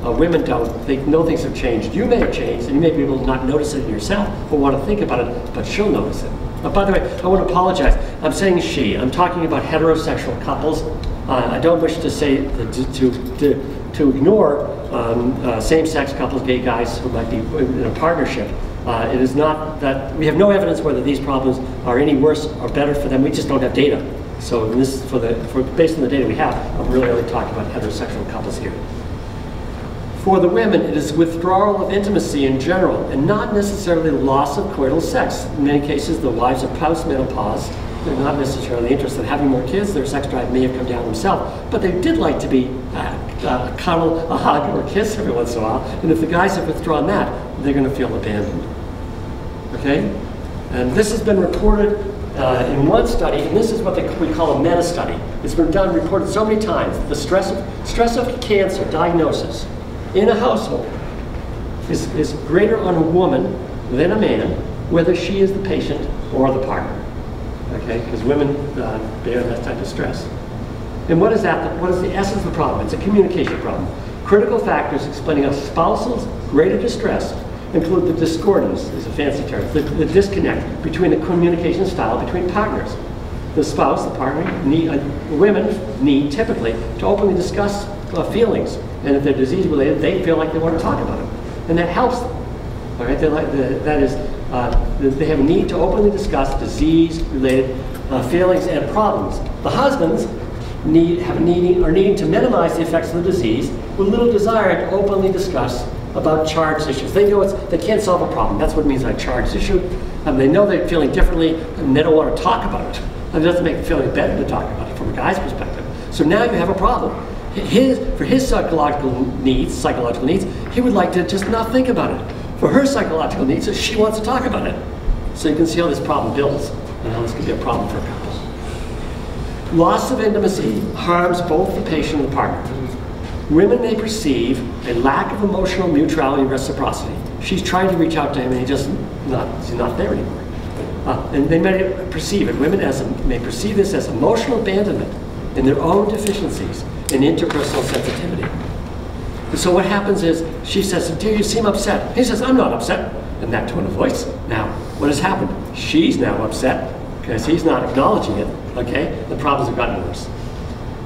uh, women don't. They know things have changed. You may have changed, and you may be able to not notice it in yourself or want to think about it, but she'll notice it. Uh, by the way, I want to apologize. I'm saying she. I'm talking about heterosexual couples. Uh, I don't wish to say to, to, to, to ignore um, uh, same-sex couples, gay guys who might be in a partnership. Uh, it is not that we have no evidence whether these problems are any worse or better for them. We just don't have data. So this, for the, for, based on the data we have, I'm really only talking about heterosexual couples here. For the women, it is withdrawal of intimacy in general, and not necessarily loss of coital sex. In many cases, the wives are post-menopause. They're not necessarily interested in having more kids. Their sex drive may have come down themselves, but they did like to be uh, uh, cuddle, a [LAUGHS] hug, or a kiss every once in a while. And if the guys have withdrawn that, they're going to feel abandoned. Okay? And this has been reported uh, in one study, and this is what they, we call a meta-study. It's been done, reported so many times. The stress of, stress of cancer diagnosis in a household is, is greater on a woman than a man, whether she is the patient or the partner. Okay, because women uh, bear that type of stress. And what is that? What is the essence of the problem? It's a communication problem. Critical factors explaining a spousal's greater distress include the discordance, is a fancy term, the, the, disconnect between the communication style between partners. The spouse, the partner, need, uh, women need typically to openly discuss uh, feelings. And if they're disease related, they feel like they want to talk about it. And that helps them. All right, they like the, that is, uh, they have a need to openly discuss disease related uh, feelings and problems. The husbands need, have needing, are needing to minimize the effects of the disease with little desire to openly discuss about charged issues. They know it's, they can't solve a problem. That's what it means by charged issue. Um, they know they're feeling differently and they don't want to talk about it. And it doesn't make it feel any better to talk about it from a guy's perspective. So now you have a problem. His, for his psychological needs, psychological needs, he would like to just not think about it. For her psychological needs, she wants to talk about it. So you can see how this problem builds and how this can be a problem for a couple. Loss of intimacy harms both the patient and the partner. Women may perceive a lack of emotional mutuality and reciprocity. She's trying to reach out to him and he just not, he's not there anymore. Uh, and they may perceive it, women as may perceive this as emotional abandonment in their own deficiencies in interpersonal sensitivity. And so what happens is she says, dear, you seem upset. He says, I'm not upset in that tone of voice. Now, what has happened? She's now upset because he's not acknowledging it, okay? The problems have gotten worse.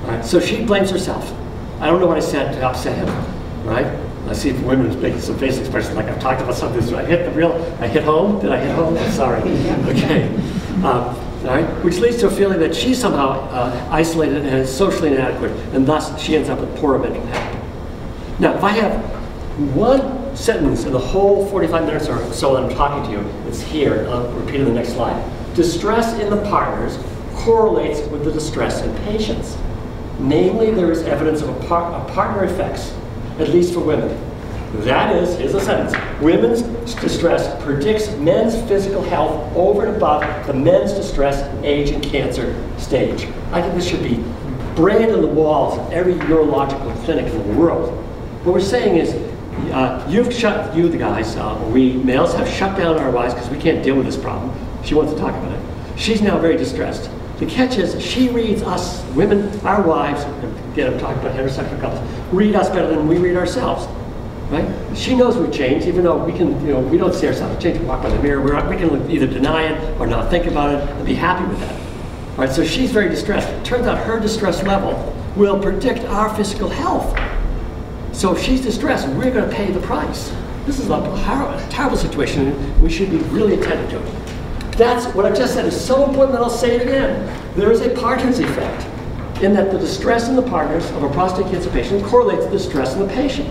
All right, so she blames herself. I don't know what I said to upset him, right? I see if women making some face expressions like I've talked about something. So I hit the real, I hit home. Did I hit home? I'm sorry. Okay. Um, all right, which leads to a feeling that she's somehow uh, isolated and socially inadequate, and thus she ends up with poor mental health. Now, if I have one sentence in the whole 45 minutes or so that I'm talking to you, it's here. I'll repeat in the next slide. Distress in the partners correlates with the distress in patients. Namely, there is evidence of a, par a partner effects, at least for women. That is, here's a sentence, women's distress predicts men's physical health over and above the men's distress, age, and cancer stage. I think this should be branded on the walls of every urological clinic in the world. What we're saying is, uh, you've shut, you the guys, uh, we males have shut down our wives because we can't deal with this problem. She wants to talk about it. She's now very distressed. The catch is she reads us, women, our wives, again I'm talking about heterosexual couples, read us better than we read ourselves. Right? She knows we've changed, even though we can, you know, we don't see ourselves change. We walk by the mirror. We're, we can either deny it or not think about it and be happy with that. Right, so she's very distressed. It turns out her distress level will predict our physical health. So if she's distressed, we're going to pay the price. This is a terrible situation, we should be really attentive to it. That's what I just said is so important that I'll say it again. There is a partner's effect in that the distress in the partners of a prostate cancer patient correlates the stress in the patient.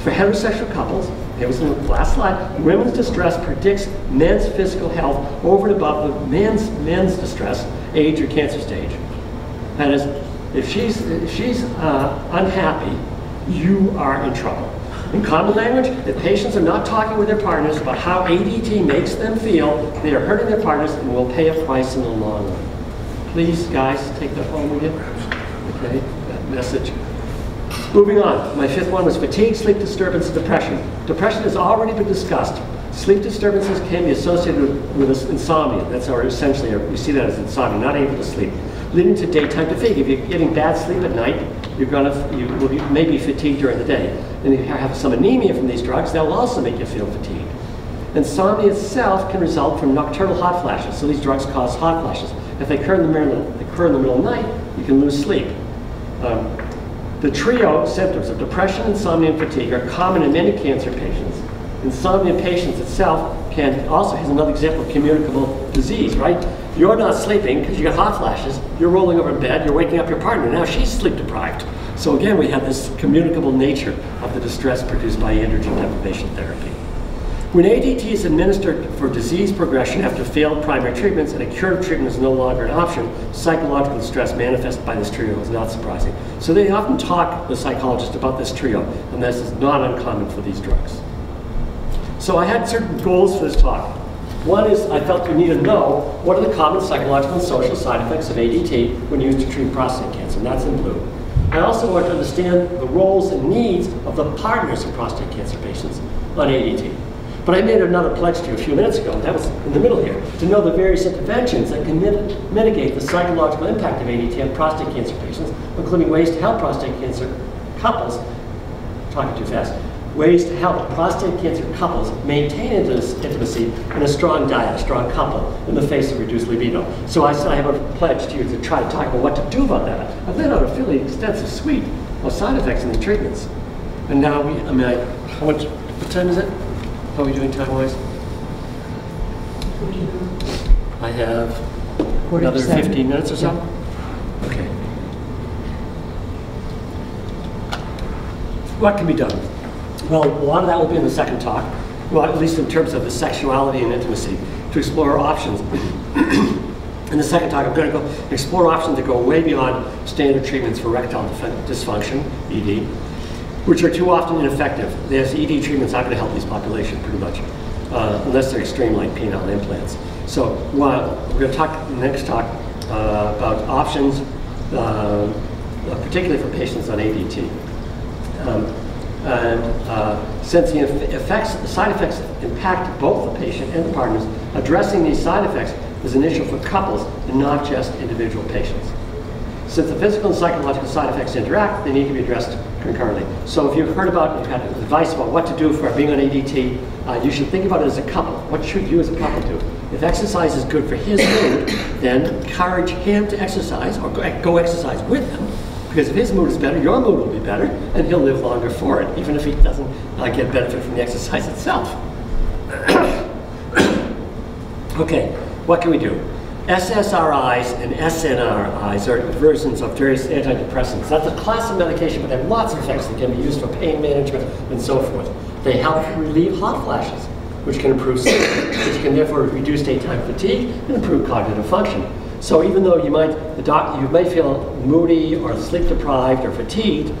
For heterosexual couples, it was in the last slide, women's distress predicts men's physical health over and above the man's, men's distress, age, or cancer stage. That is, if she's, if she's uh, unhappy, you are in trouble. In common language, if patients are not talking with their partners about how ADT makes them feel, they are hurting their partners and will pay a price in the long run. Please, guys, take that home with you. Okay, that message. Moving on, my fifth one was fatigue, sleep disturbance, depression. Depression has already been discussed. Sleep disturbances can be associated with, with insomnia. That's our essentially, we see that as insomnia, not able to sleep, leading to daytime fatigue. If you're getting bad sleep at night, you're gonna, you will be, may be fatigued during the day. And if you have some anemia from these drugs, that will also make you feel fatigued. Insomnia itself can result from nocturnal hot flashes. So these drugs cause hot flashes. If they occur in the middle, occur in the middle of the night, you can lose sleep. Um, the trio symptoms of depression, insomnia, and fatigue are common in many cancer patients. Insomnia patients itself can also, here's another example of communicable disease, right? You're not sleeping because you got hot flashes. You're rolling over in bed. You're waking up your partner. Now she's sleep deprived. So again, we have this communicable nature of the distress produced by androgen deprivation therapy. When ADT is administered for disease progression after failed primary treatments and a curative treatment is no longer an option, psychological distress manifested by this trio is not surprising. So they often talk, the psychologist, about this trio, and this is not uncommon for these drugs. So I had certain goals for this talk. One is I felt we need to know what are the common psychological and social side effects of ADT when used to treat prostate cancer, and that's in blue. I also want to understand the roles and needs of the partners of prostate cancer patients on ADT. But I made another pledge to you a few minutes ago, that was in the middle here, to know the various interventions that can mit mitigate the psychological impact of ADT on prostate cancer patients, including ways to help prostate cancer couples, talking too fast, ways to help prostate cancer couples maintain intimacy and a strong diet, a strong couple, in the face of reduced libido. So I said I have a pledge to you to try to talk about what to do about that. I've laid out a fairly extensive suite of side effects in the treatments. And now we, I mean, I, how much, what time is it? How are we doing time-wise? I have Quarter another 15 minutes or so? Okay. What can be done? Well, a lot of that will be in the second talk, well, at least in terms of the sexuality and intimacy, to explore options. [CLEARS THROAT] in the second talk, I'm going to go explore options that go way beyond standard treatments for erectile dysfunction, ED, which are too often ineffective. There's ED treatments not going to help these populations, pretty much, uh, unless they're extreme like penile implants. So we're going to talk next talk uh, about options, uh, particularly for patients on ADT. Um, and uh, since the effects, the side effects impact both the patient and the partners, addressing these side effects is an issue for couples and not just individual patients. Since the physical and psychological side effects interact, they need to be addressed concurrently. So if you've heard about, you've had advice about what to do for being on ADT, uh, you should think about it as a couple. What should you as a couple do? If exercise is good for his mood, then encourage him to exercise or go, go exercise with him. Because if his mood is better, your mood will be better, and he'll live longer for it, even if he doesn't uh, get benefit from the exercise itself. [COUGHS] Okay, what can we do? SSRIs and SNRIs are versions of various antidepressants. That's a class of medication, but they have lots of effects that can be used for pain management and so forth. They help relieve hot flashes, which can improve sleep, which can therefore reduce daytime fatigue and improve cognitive function. So even though you might, the doc, you may feel moody or sleep deprived or fatigued,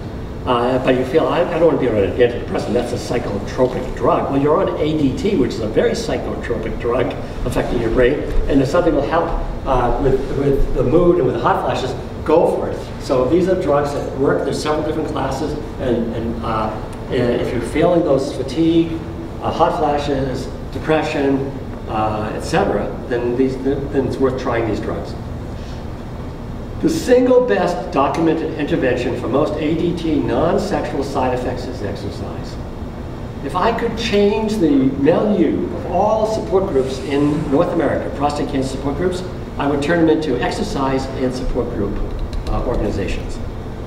uh, but you feel, I, I don't want to be on an antidepressant, that's a psychotropic drug. Well, you're on ADT, which is a very psychotropic drug affecting your brain, and if something will help uh, with, with the mood and with the hot flashes, go for it. So these are drugs that work. There's several different classes, and, and uh, if you're feeling those fatigue, uh, hot flashes, depression, uh, etc., then, these, then it's worth trying these drugs. The single best documented intervention for most ADT non-sexual side effects is exercise. If I could change the milieu of all support groups in North America, prostate cancer support groups, I would turn them into exercise and support group uh, organizations.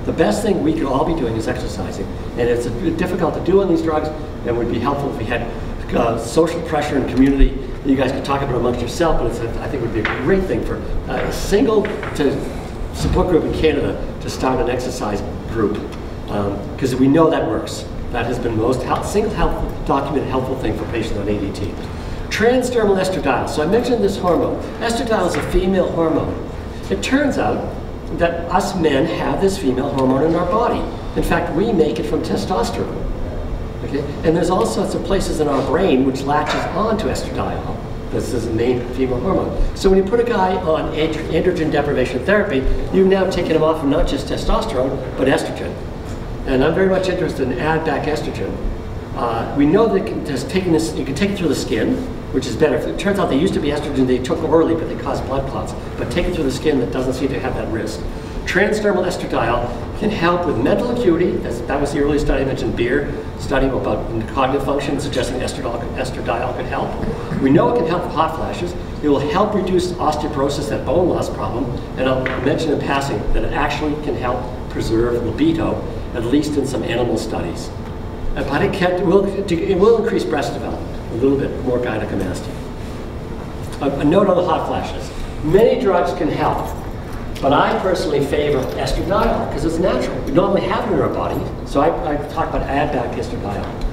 The best thing we could all be doing is exercising. And it's difficult to do on these drugs, and would be helpful if we had uh, social pressure and community you guys could talk about amongst yourself, but it's I think it would be a great thing for a single to support group in Canada to start an exercise group because um, we know that works. That has been the most single help, documented helpful thing for patients on ADT. Transdermal estradiol. So I mentioned this hormone. Estradiol is a female hormone. It turns out that us men have this female hormone in our body. In fact, we make it from testosterone. Okay? And there's all sorts of places in our brain which latches onto estradiol. This is the main female hormone. So when you put a guy on androgen deprivation therapy, you've now taken him off of not just testosterone, but estrogen. And I'm very much interested in add back estrogen. Uh, we know that just taking this, you can take it through the skin, which is better. It turns out they used to be estrogen they took orally, but they cause blood clots. But take it through the skin, that doesn't seem to have that risk. Transdermal estradiol can help with mental acuity. that was the early study I mentioned, Beer, study about cognitive function, suggesting estradiol, estradiol could help. We know it can help with hot flashes. It will help reduce osteoporosis, that bone loss problem. And I'll mention in passing that it actually can help preserve libido at least in some animal studies. Uh, but it, can, will, it will increase breast development, a little bit more gynecomastia. A, a note on the hot flashes. Many drugs can help, but I personally favor estradiol because it's natural. We normally have it in our body, so I, I talk about add back estradiol.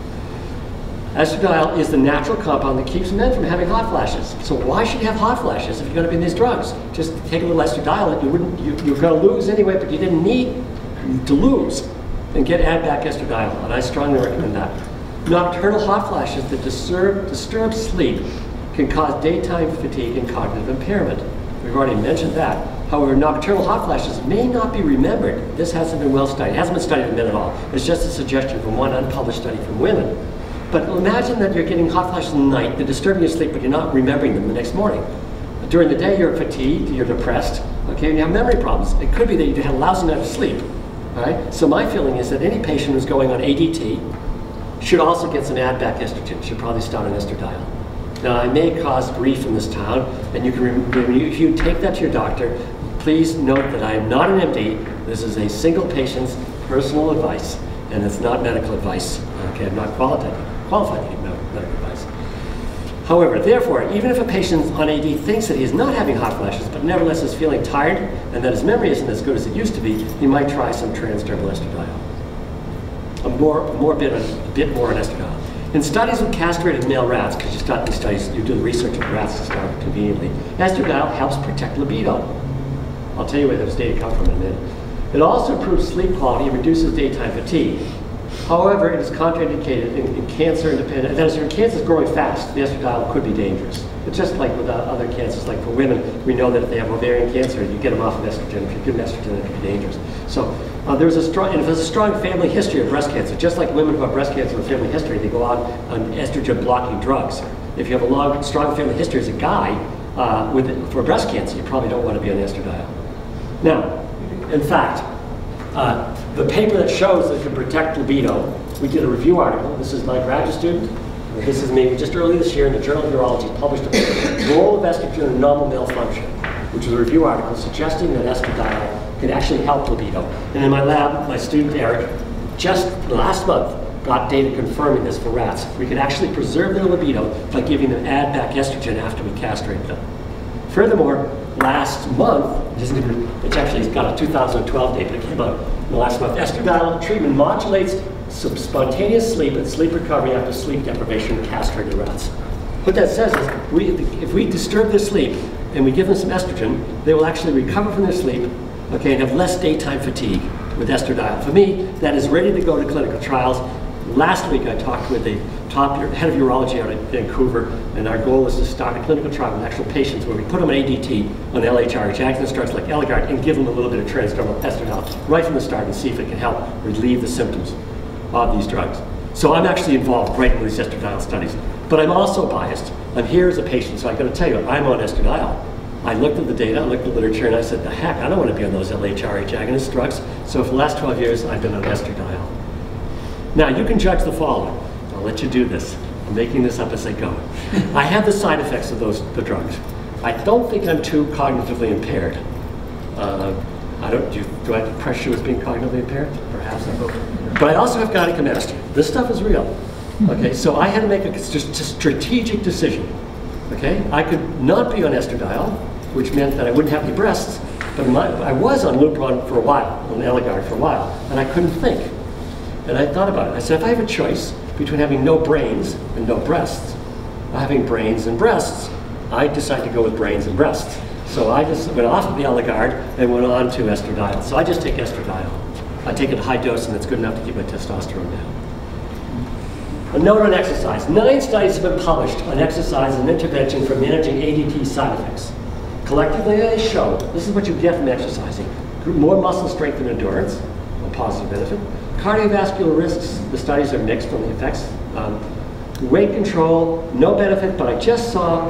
Estradiol is the natural compound that keeps men from having hot flashes. So why should you have hot flashes if you're going to be in these drugs? Just take a little estradiol. You wouldn't. You, you're going to lose anyway, but you didn't need to lose and get add back estradiol, and I strongly recommend that. Nocturnal hot flashes that disturb, disturb sleep can cause daytime fatigue and cognitive impairment. We've already mentioned that. However, nocturnal hot flashes may not be remembered. This hasn't been well studied. It hasn't been studied in men at all. It's just a suggestion from one unpublished study from women. But imagine that you're getting hot flashes in the night, they're disturbing your sleep, but you're not remembering them the next morning. During the day, you're fatigued, you're depressed, okay, and you have memory problems. It could be that you had a lousy night of sleep. Right? So my feeling is that any patient who's going on ADT should also get some add-back estrogen, should probably start an estradiol. Now, I may cause grief in this town, and you can, if you take that to your doctor, please note that I am not an MD. This is a single patient's personal advice, and it's not medical advice. Okay, I'm not qualified, qualified to give medical advice. However, therefore, even if a patient on AD thinks that he is not having hot flashes, but nevertheless is feeling tired and that his memory isn't as good as it used to be, he might try some transdermal estradiol. A more, more bit, a bit more on estradiol. In studies with castrated male rats, because you start these studies, you do the research with rats to start conveniently, estradiol helps protect libido. I'll tell you where those data come from in a minute. It also improves sleep quality and reduces daytime fatigue. However, it is contraindicated in, in cancer independent, that is, your cancer is growing fast, the estradiol could be dangerous. It's just like with uh, other cancers, like for women, we know that if they have ovarian cancer, you get them off of estrogen. If you give them estrogen, it can be dangerous. So uh, there's a strong, and if there's a strong family history of breast cancer, just like women who have breast cancer with family history, they go out on estrogen blocking drugs. If you have a long, strong family history as a guy uh, with, for breast cancer, you probably don't want to be on estradiol. Now, in fact, uh, the paper that shows that can protect libido, we did a review article. This is my graduate student. This is me just early this year in the Journal of Urology published a paper, Role of Estrogen in Normal Male Function, which was a review article suggesting that estradiol can actually help libido. And in my lab, my student Eric, just last month, got data confirming this for rats. We can actually preserve their libido by giving them add back estrogen after we castrate them. Furthermore, last month, it's actually it's got a 2012 date, but it came out the last month. Estradiol treatment modulates spontaneous sleep and sleep recovery after sleep deprivation in castrated rats. What that says is, we, if we disturb their sleep and we give them some estrogen, they will actually recover from their sleep, okay, and have less daytime fatigue with estradiol. For me, that is ready to go to clinical trials. Last week I talked with the top head of urology out at Vancouver, and our goal is to start a clinical trial with actual patients where we put them on ADT, on LHRH, agonist drugs like Eligard, and give them a little bit of transdermal estradiol right from the start and see if it can help relieve the symptoms of these drugs. So I'm actually involved right in these estradiol studies. But I'm also biased. I'm here as a patient, so I've gotta tell you, I'm on estradiol. I looked at the data, I looked at the literature, and I said, the heck, I don't want to be on those LHRH agonist drugs. So for the last 12 years, I've been on estradiol. Now, you can judge the following. I'll let you do this. I'm making this up as I go. I have the side effects of those the drugs. I don't think I'm too cognitively impaired. Uh, I don't, do, do I depress you as being cognitively impaired? Perhaps. But I also have got gynecomastia. This stuff is real. Okay, so I had to make a a strategic decision. Okay, I could not be on estradiol, which meant that I wouldn't have any breasts, but my, I was on Lupron for a while, on Eligard for a while, and I couldn't think. And I thought about it. I said, if I have a choice between having no brains and no breasts, or having brains and breasts, I decided to go with brains and breasts. So I just went off of the Eligard and went on to estradiol. So I just take estradiol. I take it at a high dose and it's good enough to keep my testosterone down. A note on exercise. Nine studies have been published on exercise and intervention for managing ADT side effects. Collectively, they show, this is what you get from exercising, more muscle strength and endurance, a positive benefit. Cardiovascular risks, the studies are mixed on the effects. Um, weight control, no benefit, but I just saw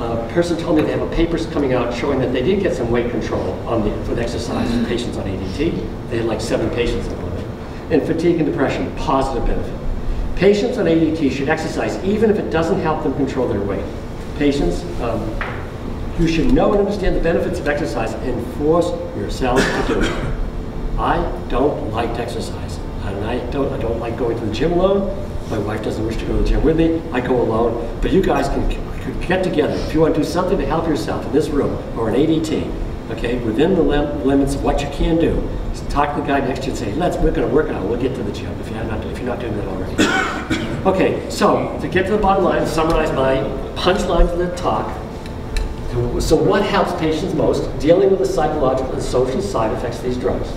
a person told me they have a papers coming out showing that they did get some weight control on the, with exercise for patients on ADT. They had like seven patients on it. And fatigue and depression, positive benefit. Patients on ADT should exercise even if it doesn't help them control their weight. Patients, um, you should know and understand the benefits of exercise and force yourself to do it. I don't like to exercise. And I don't, I don't like going to the gym alone. My wife doesn't wish to go to the gym with me. I go alone. But you guys can, can get together. If you want to do something to help yourself in this room or an ADT, okay, within the lim limits of what you can do, talk to the guy next to you and say, let's, we're going to work on it. We'll get to the gym if you're not, if you're not doing that already. [COUGHS] okay, so to get to the bottom line, summarize my punchlines of the talk. So what helps patients most dealing with the psychological and social side effects of these drugs?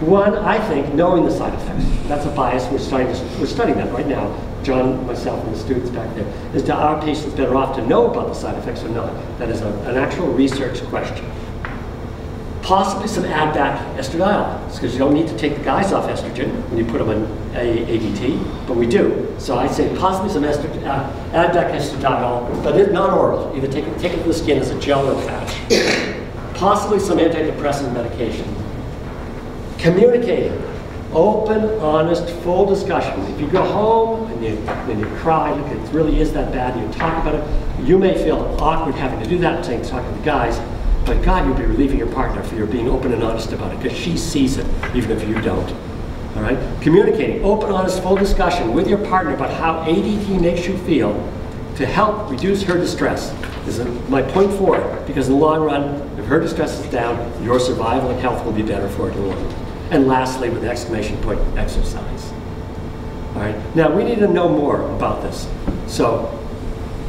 One, I think, knowing the side effects. That's a bias. We're studying, we're studying that right now. John, myself, and the students back there. Is do our patients better off to know about the side effects or not? That is a, an actual research question. Possibly some add back estradiol, because you don't need to take the guys off estrogen when you put them on ADT, but we do. So I say possibly some estrogen, uh, add back estradiol, but it, not oral. Either take it, take it to the skin as a gel or patch. Possibly some antidepressant medication Communicating. Open, honest, full discussion. If you go home and you, and you cry, look, it really is that bad, and you talk about it, you may feel awkward having to do that saying, talking to the guys, but God, you'll be relieving your partner for your being open and honest about it, because she sees it, even if you don't. All right? Communicating, open, honest, full discussion with your partner about how ADT makes you feel to help reduce her distress This is my point four, because in the long run, if her distress is down, your survival and health will be better for it in the long run. And lastly, with the exclamation point, exercise. All right, now we need to know more about this. So,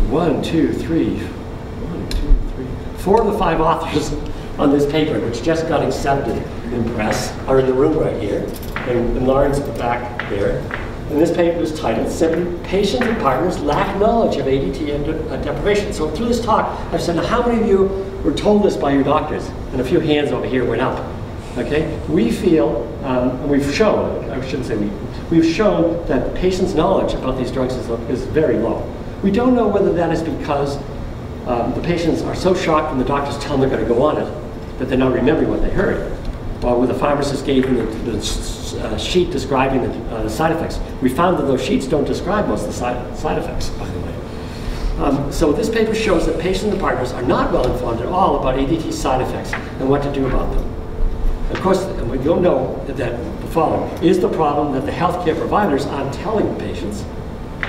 one, two, three, one, two, three, four of the five authors on this paper, which just got accepted in press, are in the room right here, and, and Lauren's at the back there. And this paper is titled simply Patients and Partners Lack Knowledge of ADT and uh, Deprivation. So through this talk, I've said, how many of you were told this by your doctors? And a few hands over here went up. Okay, we feel, um, we've shown, I shouldn't say we, we've shown that patients' knowledge about these drugs is, is very low. We don't know whether that is because um, the patients are so shocked when the doctors tell them they're going to go on it that they're not remembering what they heard. Or when the pharmacist gave them the, the uh, sheet describing the, uh, side effects. We found that those sheets don't describe most of the side, side effects, by the way. Um, so this paper shows that patients and partners are not well informed at all about ADT side effects and what to do about them. Of course, don't know that the following. Is the problem that the healthcare providers aren't telling the patients,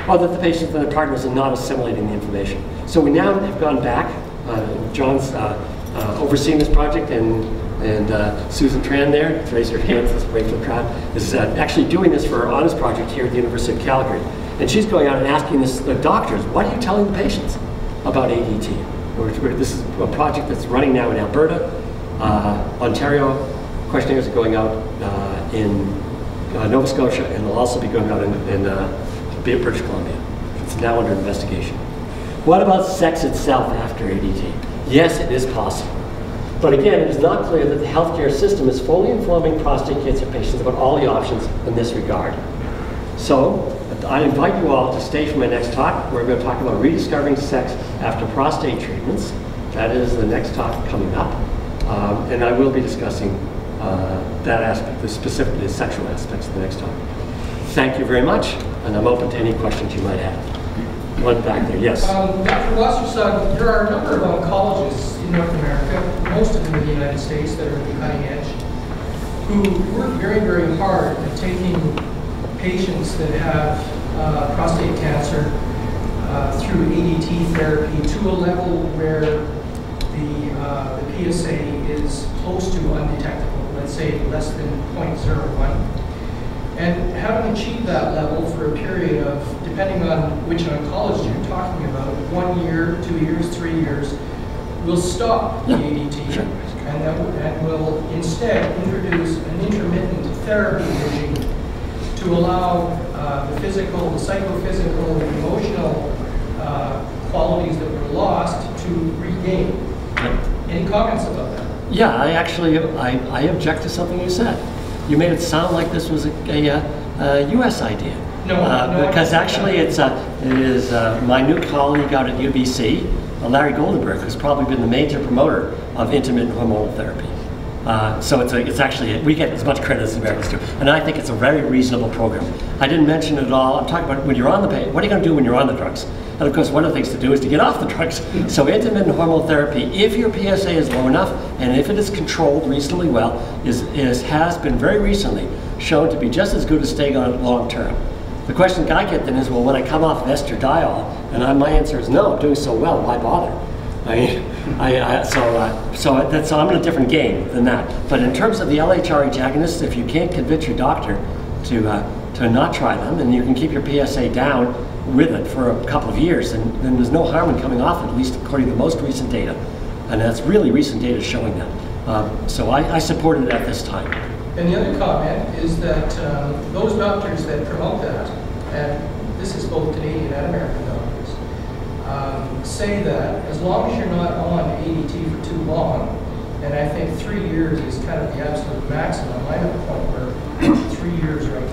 or that the patients and their partners are not assimilating the information? So we now have gone back. Uh, John's uh, uh, overseeing this project, and and uh, Susan Tran there, raise your hands, let's the crowd, is uh, actually doing this for her honors project here at the University of Calgary. And she's going out and asking this, the doctors, what are you telling the patients about ADT? This is a project that's running now in Alberta, uh, Ontario, questionnaires are going out uh, in uh, Nova Scotia and they'll also be going out in, in uh, British Columbia. It's now under investigation. What about sex itself after ADT? Yes, it is possible. But again, it is not clear that the healthcare system is fully informing prostate cancer patients about all the options in this regard. So, I invite you all to stay for my next talk. We're going to talk about rediscovering sex after prostate treatments. That is the next talk coming up. Um, and I will be discussing uh, that aspect, the specifically the sexual aspects of the next talk. Thank you very much, and I'm open to any questions you might have. One back there, yes. Um, Dr. Wassersug, there are a number of oncologists in North America, most of them in the United States, that are at the cutting edge. who work very, very hard at taking patients that have uh, prostate cancer uh, through ADT therapy to a level where the, uh, the PSA is close to undetectable, let's say less than 0.01. And having achieved that level for a period of, depending on which oncologist you're talking about, one year, two years, three years, we'll stop the ADT. And then, and we'll instead introduce an intermittent therapy regime to allow uh, the physical, the psychophysical, the emotional uh, qualities that were lost to regain. Any comments about that? Yeah, I actually, I, I object to something you said. You made it sound like this was a, a, uh, a US idea. No, Uh, no, Because actually, it's, uh, it is uh, my new colleague out at UBC, Larry Goldenberg, who's probably been the major promoter of intermittent hormonal therapy. Uh, So it's, a, it's actually, we get as much credit as Americans do. And I think it's a very reasonable program. I didn't mention it at all, I'm talking about when you're on the, what are you gonna do when you're on the drugs? And of course, one of the things to do is to get off the drugs. So intermittent hormonal therapy, if your PSA is low enough, and if it is controlled reasonably well, is, is, has been very recently shown to be just as good as staying on it long term. The question I get then is, well, when I come off of estradiol, and I, my answer is no, I'm doing so well, why bother? I mean, I, I, so, uh, so that's, so I'm in a different game than that. But in terms of the LHRH agonists, if you can't convince your doctor to, uh, to not try them, and you can keep your PSA down with it for a couple of years, and then there's no harm in coming off at least according to the most recent data. And that's really recent data showing that. Um, so I, I it at this time. And the other comment is that um, those doctors that promote that, and this is both Canadian and American doctors, um, say that as long as you're not on ADT for too long, and I think three years is kind of the absolute maximum, I'm at a point where three years right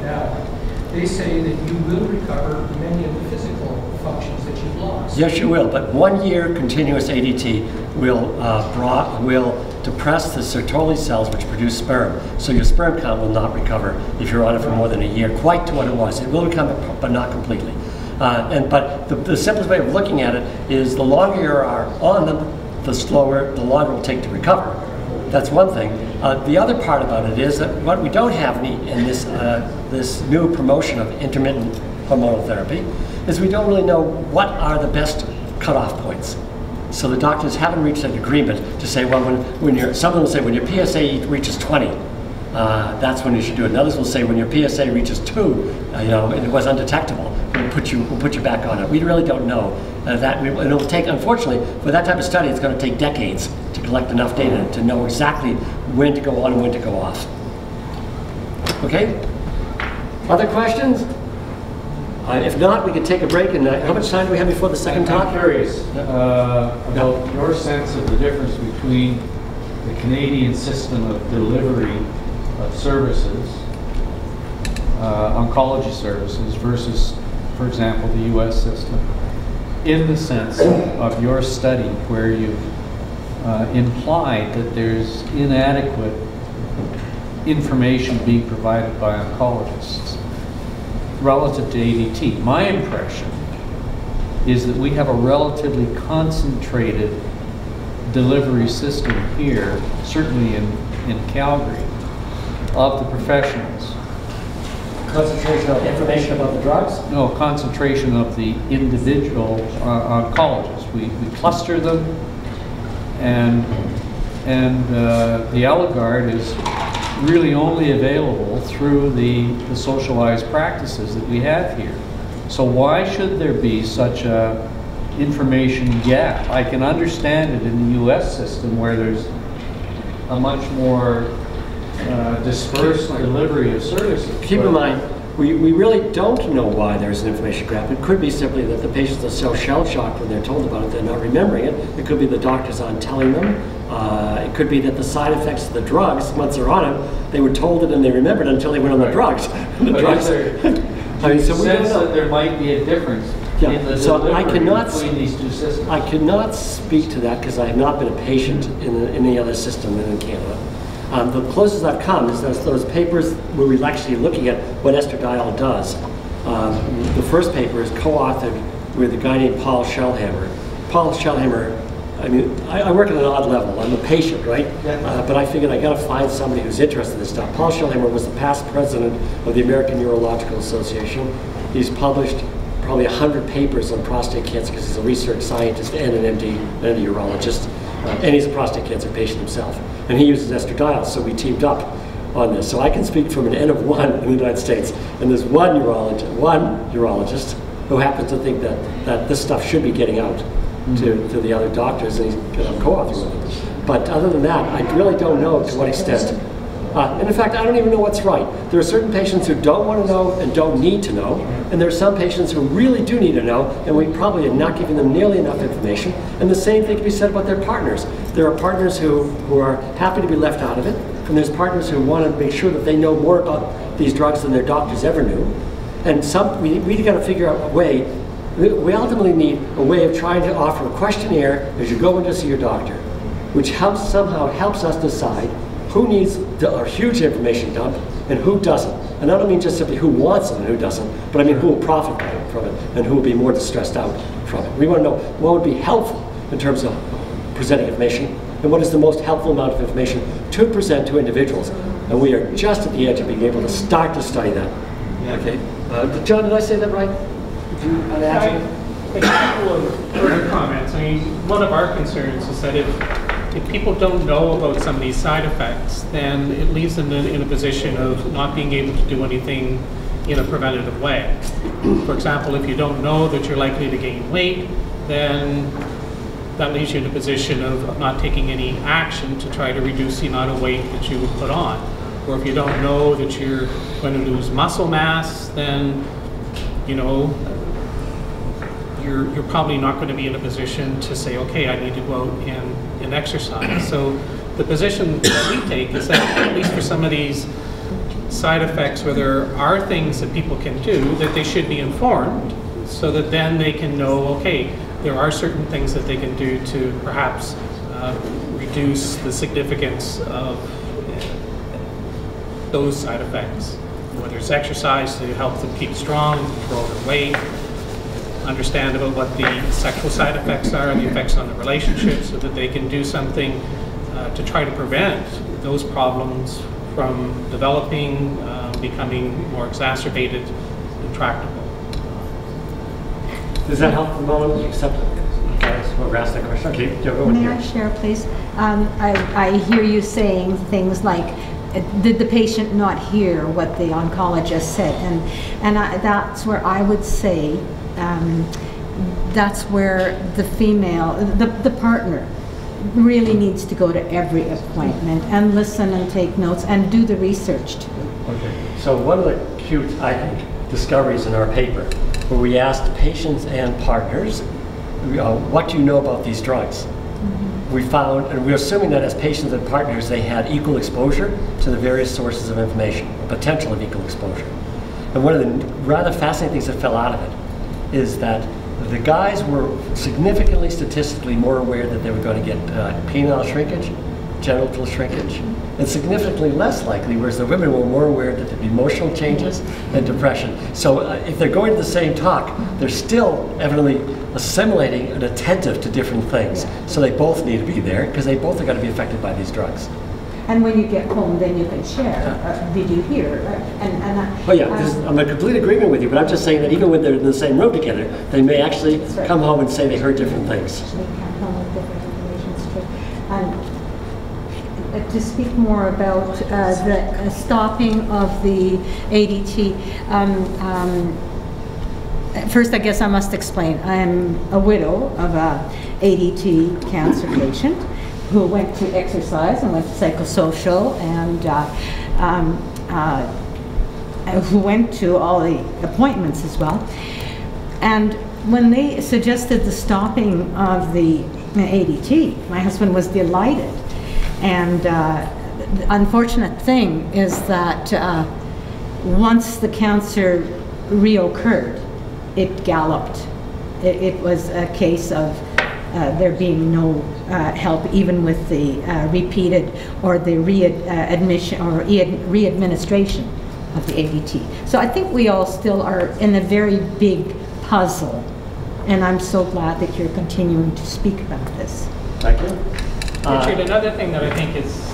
they say that you will recover many of the physical functions that you've lost. Yes, you will, but one year continuous ADT will, uh, bra- will depress the Sertoli cells which produce sperm. So your sperm count will not recover if you're on it for more than a year, quite to what it was. It will recover, but not completely. Uh, and, but the, the simplest way of looking at it is the longer you are on them, the slower, the longer it will take to recover. That's one thing. Uh, the other part about it is that what we don't have in, in this, uh, this new promotion of intermittent hormonal therapy is we don't really know what are the best cutoff points. So the doctors haven't reached an agreement to say, well, when, when you're, some of them will say when your PSA reaches 20, uh, that's when you should do it. And others will say when your PSA reaches two, uh, you know, it was undetectable, we'll put you, we'll put you back on it. We really don't know uh, that. We, and it'll take, unfortunately, for that type of study, it's going to take decades to collect enough data to know exactly when to go on and when to go off. Okay? Other questions? Uh, if not, we could take a break. And uh, how much time do we have before the second talk? I'm curious uh, about your sense of the difference between the Canadian system of delivery of services, uh, oncology services, versus, for example, the US system, in the sense of your study where you've uh, implied that there's inadequate information being provided by oncologists relative to ADT. My impression is that we have a relatively concentrated delivery system here, certainly in, in Calgary, of the professionals. Concentration of information about the drugs? No, concentration of the individual uh, oncologists. We, we cluster them, and, and uh, the Eligard is really only available through the, the socialized practices that we have here. So why should there be such a information gap? I can understand it in the US system where there's a much more uh, dispersed delivery of services. Keep in mind, we, we really don't know why there's an information gap. It could be simply that the patients are so shell shocked when they're told about it, they're not remembering it. It could be the doctors aren't telling them. Uh, it could be that the side effects of the drugs, once they're on it, they were told it and they remembered until they went on the Right. drugs. [LAUGHS] the But drugs. there, [LAUGHS] I mean, so we sense know. that there might be a difference Yeah, in the so I cannot between these two systems? I cannot speak to that because I have not been a patient in the- any other system than in Canada. Um, the closest I've come is those, those papers where we're actually looking at what estradiol does. Um, the first paper is co-authored with a guy named Paul Schellhammer. Paul Schellhammer, I mean, I, I work at an odd level. I'm a patient, right? Uh, but I figured I got to find somebody who's interested in this stuff. Paul Schellhammer was the past president of the American Urological Association. He's published probably 100 papers on prostate cancer because he's a research scientist and an MD and a urologist. Uh, and he's a prostate cancer patient himself. And he uses estradiol, so we teamed up on this. So I can speak from an N of one in the United States. And there's one urologist, one urologist who happens to think that, that this stuff should be getting out to, to the other doctors, and he's going to co-author with them. But other than that, I really don't know to what extent. Uh, and in fact, I don't even know what's right. There are certain patients who don't want to know and don't need to know, and there are some patients who really do need to know, and we probably are not giving them nearly enough information. And the same thing can be said about their partners. There are partners who, who are happy to be left out of it, and there's partners who want to make sure that they know more about these drugs than their doctors ever knew. And some, we, we got to figure out a way we ultimately need a way of trying to offer a questionnaire as you go in to see your doctor, which helps somehow helps us decide who needs the, a huge information dump and who doesn't. And I don't mean just simply who wants it and who doesn't, but I mean who will profit from it and who will be more distressed out from it. We want to know what would be helpful in terms of presenting information and what is the most helpful amount of information to present to individuals. And we are just at the edge of being able to start to study that. Okay. Uh, John, did I say that right? Did you want to add? A couple of comments. I mean, one of our concerns is that if, if people don't know about some of these side effects, then it leaves them in, in a position of not being able to do anything in a preventative way. For example, if you don't know that you're likely to gain weight, then that leaves you in a position of, not taking any action to try to reduce the amount of weight that you would put on. Or if you don't know that you're going to lose muscle mass, then, you know, you're, you're probably not going to be in a position to say, okay, I need to go out and, and exercise. So the position that we take is that at least for some of these side effects where there are things that people can do, that they should be informed so that then they can know, okay, there are certain things that they can do to perhaps uh, reduce the significance of those side effects. Whether it's exercise to help them keep strong, control their weight, understand about what the sexual side effects are, and the effects on the relationship, so that they can do something uh, to try to prevent those problems from developing, uh, becoming more exacerbated and tractable. Does that help for the moment? You accept it? Okay, so we'll ask that question. Okay, yeah, go with May you. I share, please? Um, I, I hear you saying things like, uh, did the patient not hear what the oncologist said? And, and I, that's where I would say, um, that's where the female, the, the partner really needs to go to every appointment and listen and take notes and do the research too. Okay, so one of the cute, I think, discoveries in our paper, where we asked patients and partners, uh, what do you know about these drugs? We found, and we're assuming that as patients and partners, they had equal exposure to the various sources of information, potential of equal exposure. And one of the rather fascinating things that fell out of it is that the guys were significantly statistically more aware that they were going to get uh, penile shrinkage, genital shrinkage, and significantly less likely, whereas the women were more aware that there'd be emotional changes and depression. So uh, if they're going to the same talk, they're still evidently assimilating and attentive to different things. So they both need to be there because they both are going to be affected by these drugs. And when you get home, then you can share, uh, did you hear? And, and. I- Well, yeah, this, I'm in complete agreement with you, but I'm just saying that even when they're in the same room together, they may actually right. come home and say they heard different things. They can come with different information, it's true. And uh, to speak more about uh, the uh, stopping of the ADT, um, um, first, I guess I must explain. I'm a widow of a ADT cancer patient who went to exercise and went to psychosocial and uh, um, uh, who went to all the appointments as well. And when they suggested the stopping of the ADT, my husband was delighted. And uh, the unfortunate thing is that uh, once the cancer reoccurred, it galloped. It, it was a case of uh, there being no uh, help, even with the uh, repeated or the readmission or e- readministration of the ADT. So I think we all still are in a very big puzzle, and I'm so glad that you're continuing to speak about this. Thank you. Uh, Richard, another thing that I think is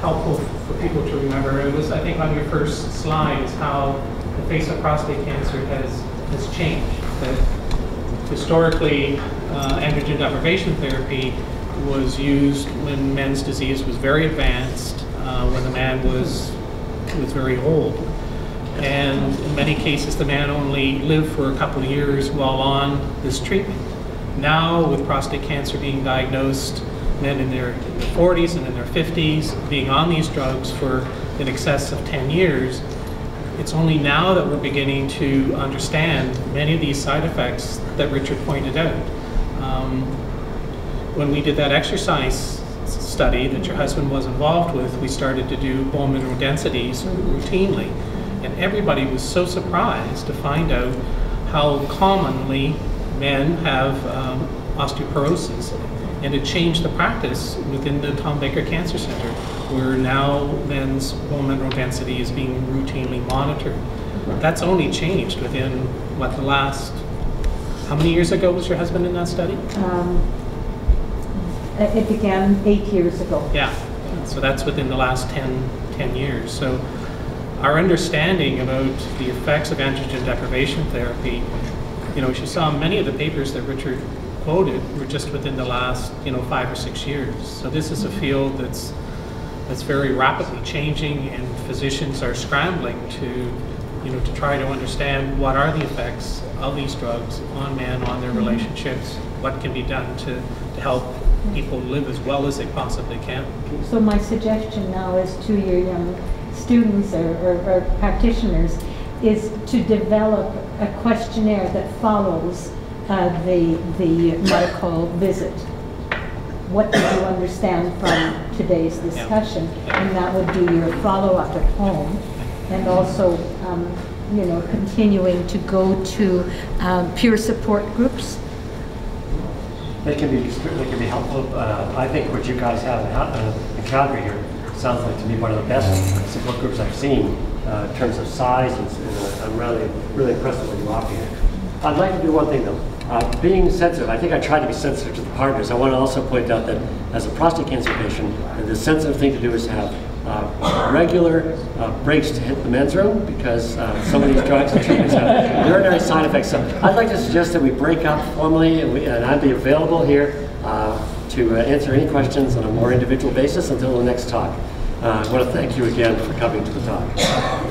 helpful for people to remember, it was, I think, on your first slide, is how the face of prostate cancer has, has changed. That historically, uh, androgen deprivation therapy was used when men's disease was very advanced, uh, when the man was, was very old. And in many cases, the man only lived for a couple of years while on this treatment. Now, with prostate cancer being diagnosed, men in their 40s and in their 50s being on these drugs for in excess of 10 years, it's only now that we're beginning to understand many of these side effects that Richard pointed out. Um, when we did that exercise study that your husband was involved with, we started to do bone mineral densities routinely. And everybody was so surprised to find out how commonly men have um, osteoporosis. And it changed the practice within the Tom Baker Cancer Center, where now men's bone mineral density is being routinely monitored. That's only changed within, what, the last, how many years ago was your husband in that study? Um, It it began eight years ago. Yeah, so that's within the last 10, 10 years. So our understanding about the effects of androgen deprivation therapy, you know, as you saw, many of the papers that Richard quoted were just within the last, you know, five or six years. So this is a mm-hmm. field that's, that's very rapidly changing and physicians are scrambling to, you know, to try to understand what are the effects of these drugs on men, on their mm-hmm. relationships, what can be done to, to help people live as well as they possibly can. So my suggestion now is to your young students or, or, or practitioners is to develop a questionnaire that follows uh, the, the medical visit. What did you understand from today's discussion? And that would be your follow-up at home. And also, um, you know, continuing to go to um, peer support groups. They can be, they can be helpful. Uh, I think what you guys have in uh, in Calgary here sounds like to me one of the best support groups I've seen uh, in terms of size, and and, uh, I'm really, really impressed with what you offer here. I'd like to do one thing though. Uh, Being sensitive, I think I tried to be sensitive to the partners. I want to also point out that as a prostate cancer patient, the sensitive thing to do is have uh, regular uh, breaks to hit the men's room because uh, some of these drugs and treatments have urinary side effects. So I'd like to suggest that we break up formally and, we, and I'd be available here uh, to uh, answer any questions on a more individual basis until the next talk. Uh, I want to thank you again for coming to the talk.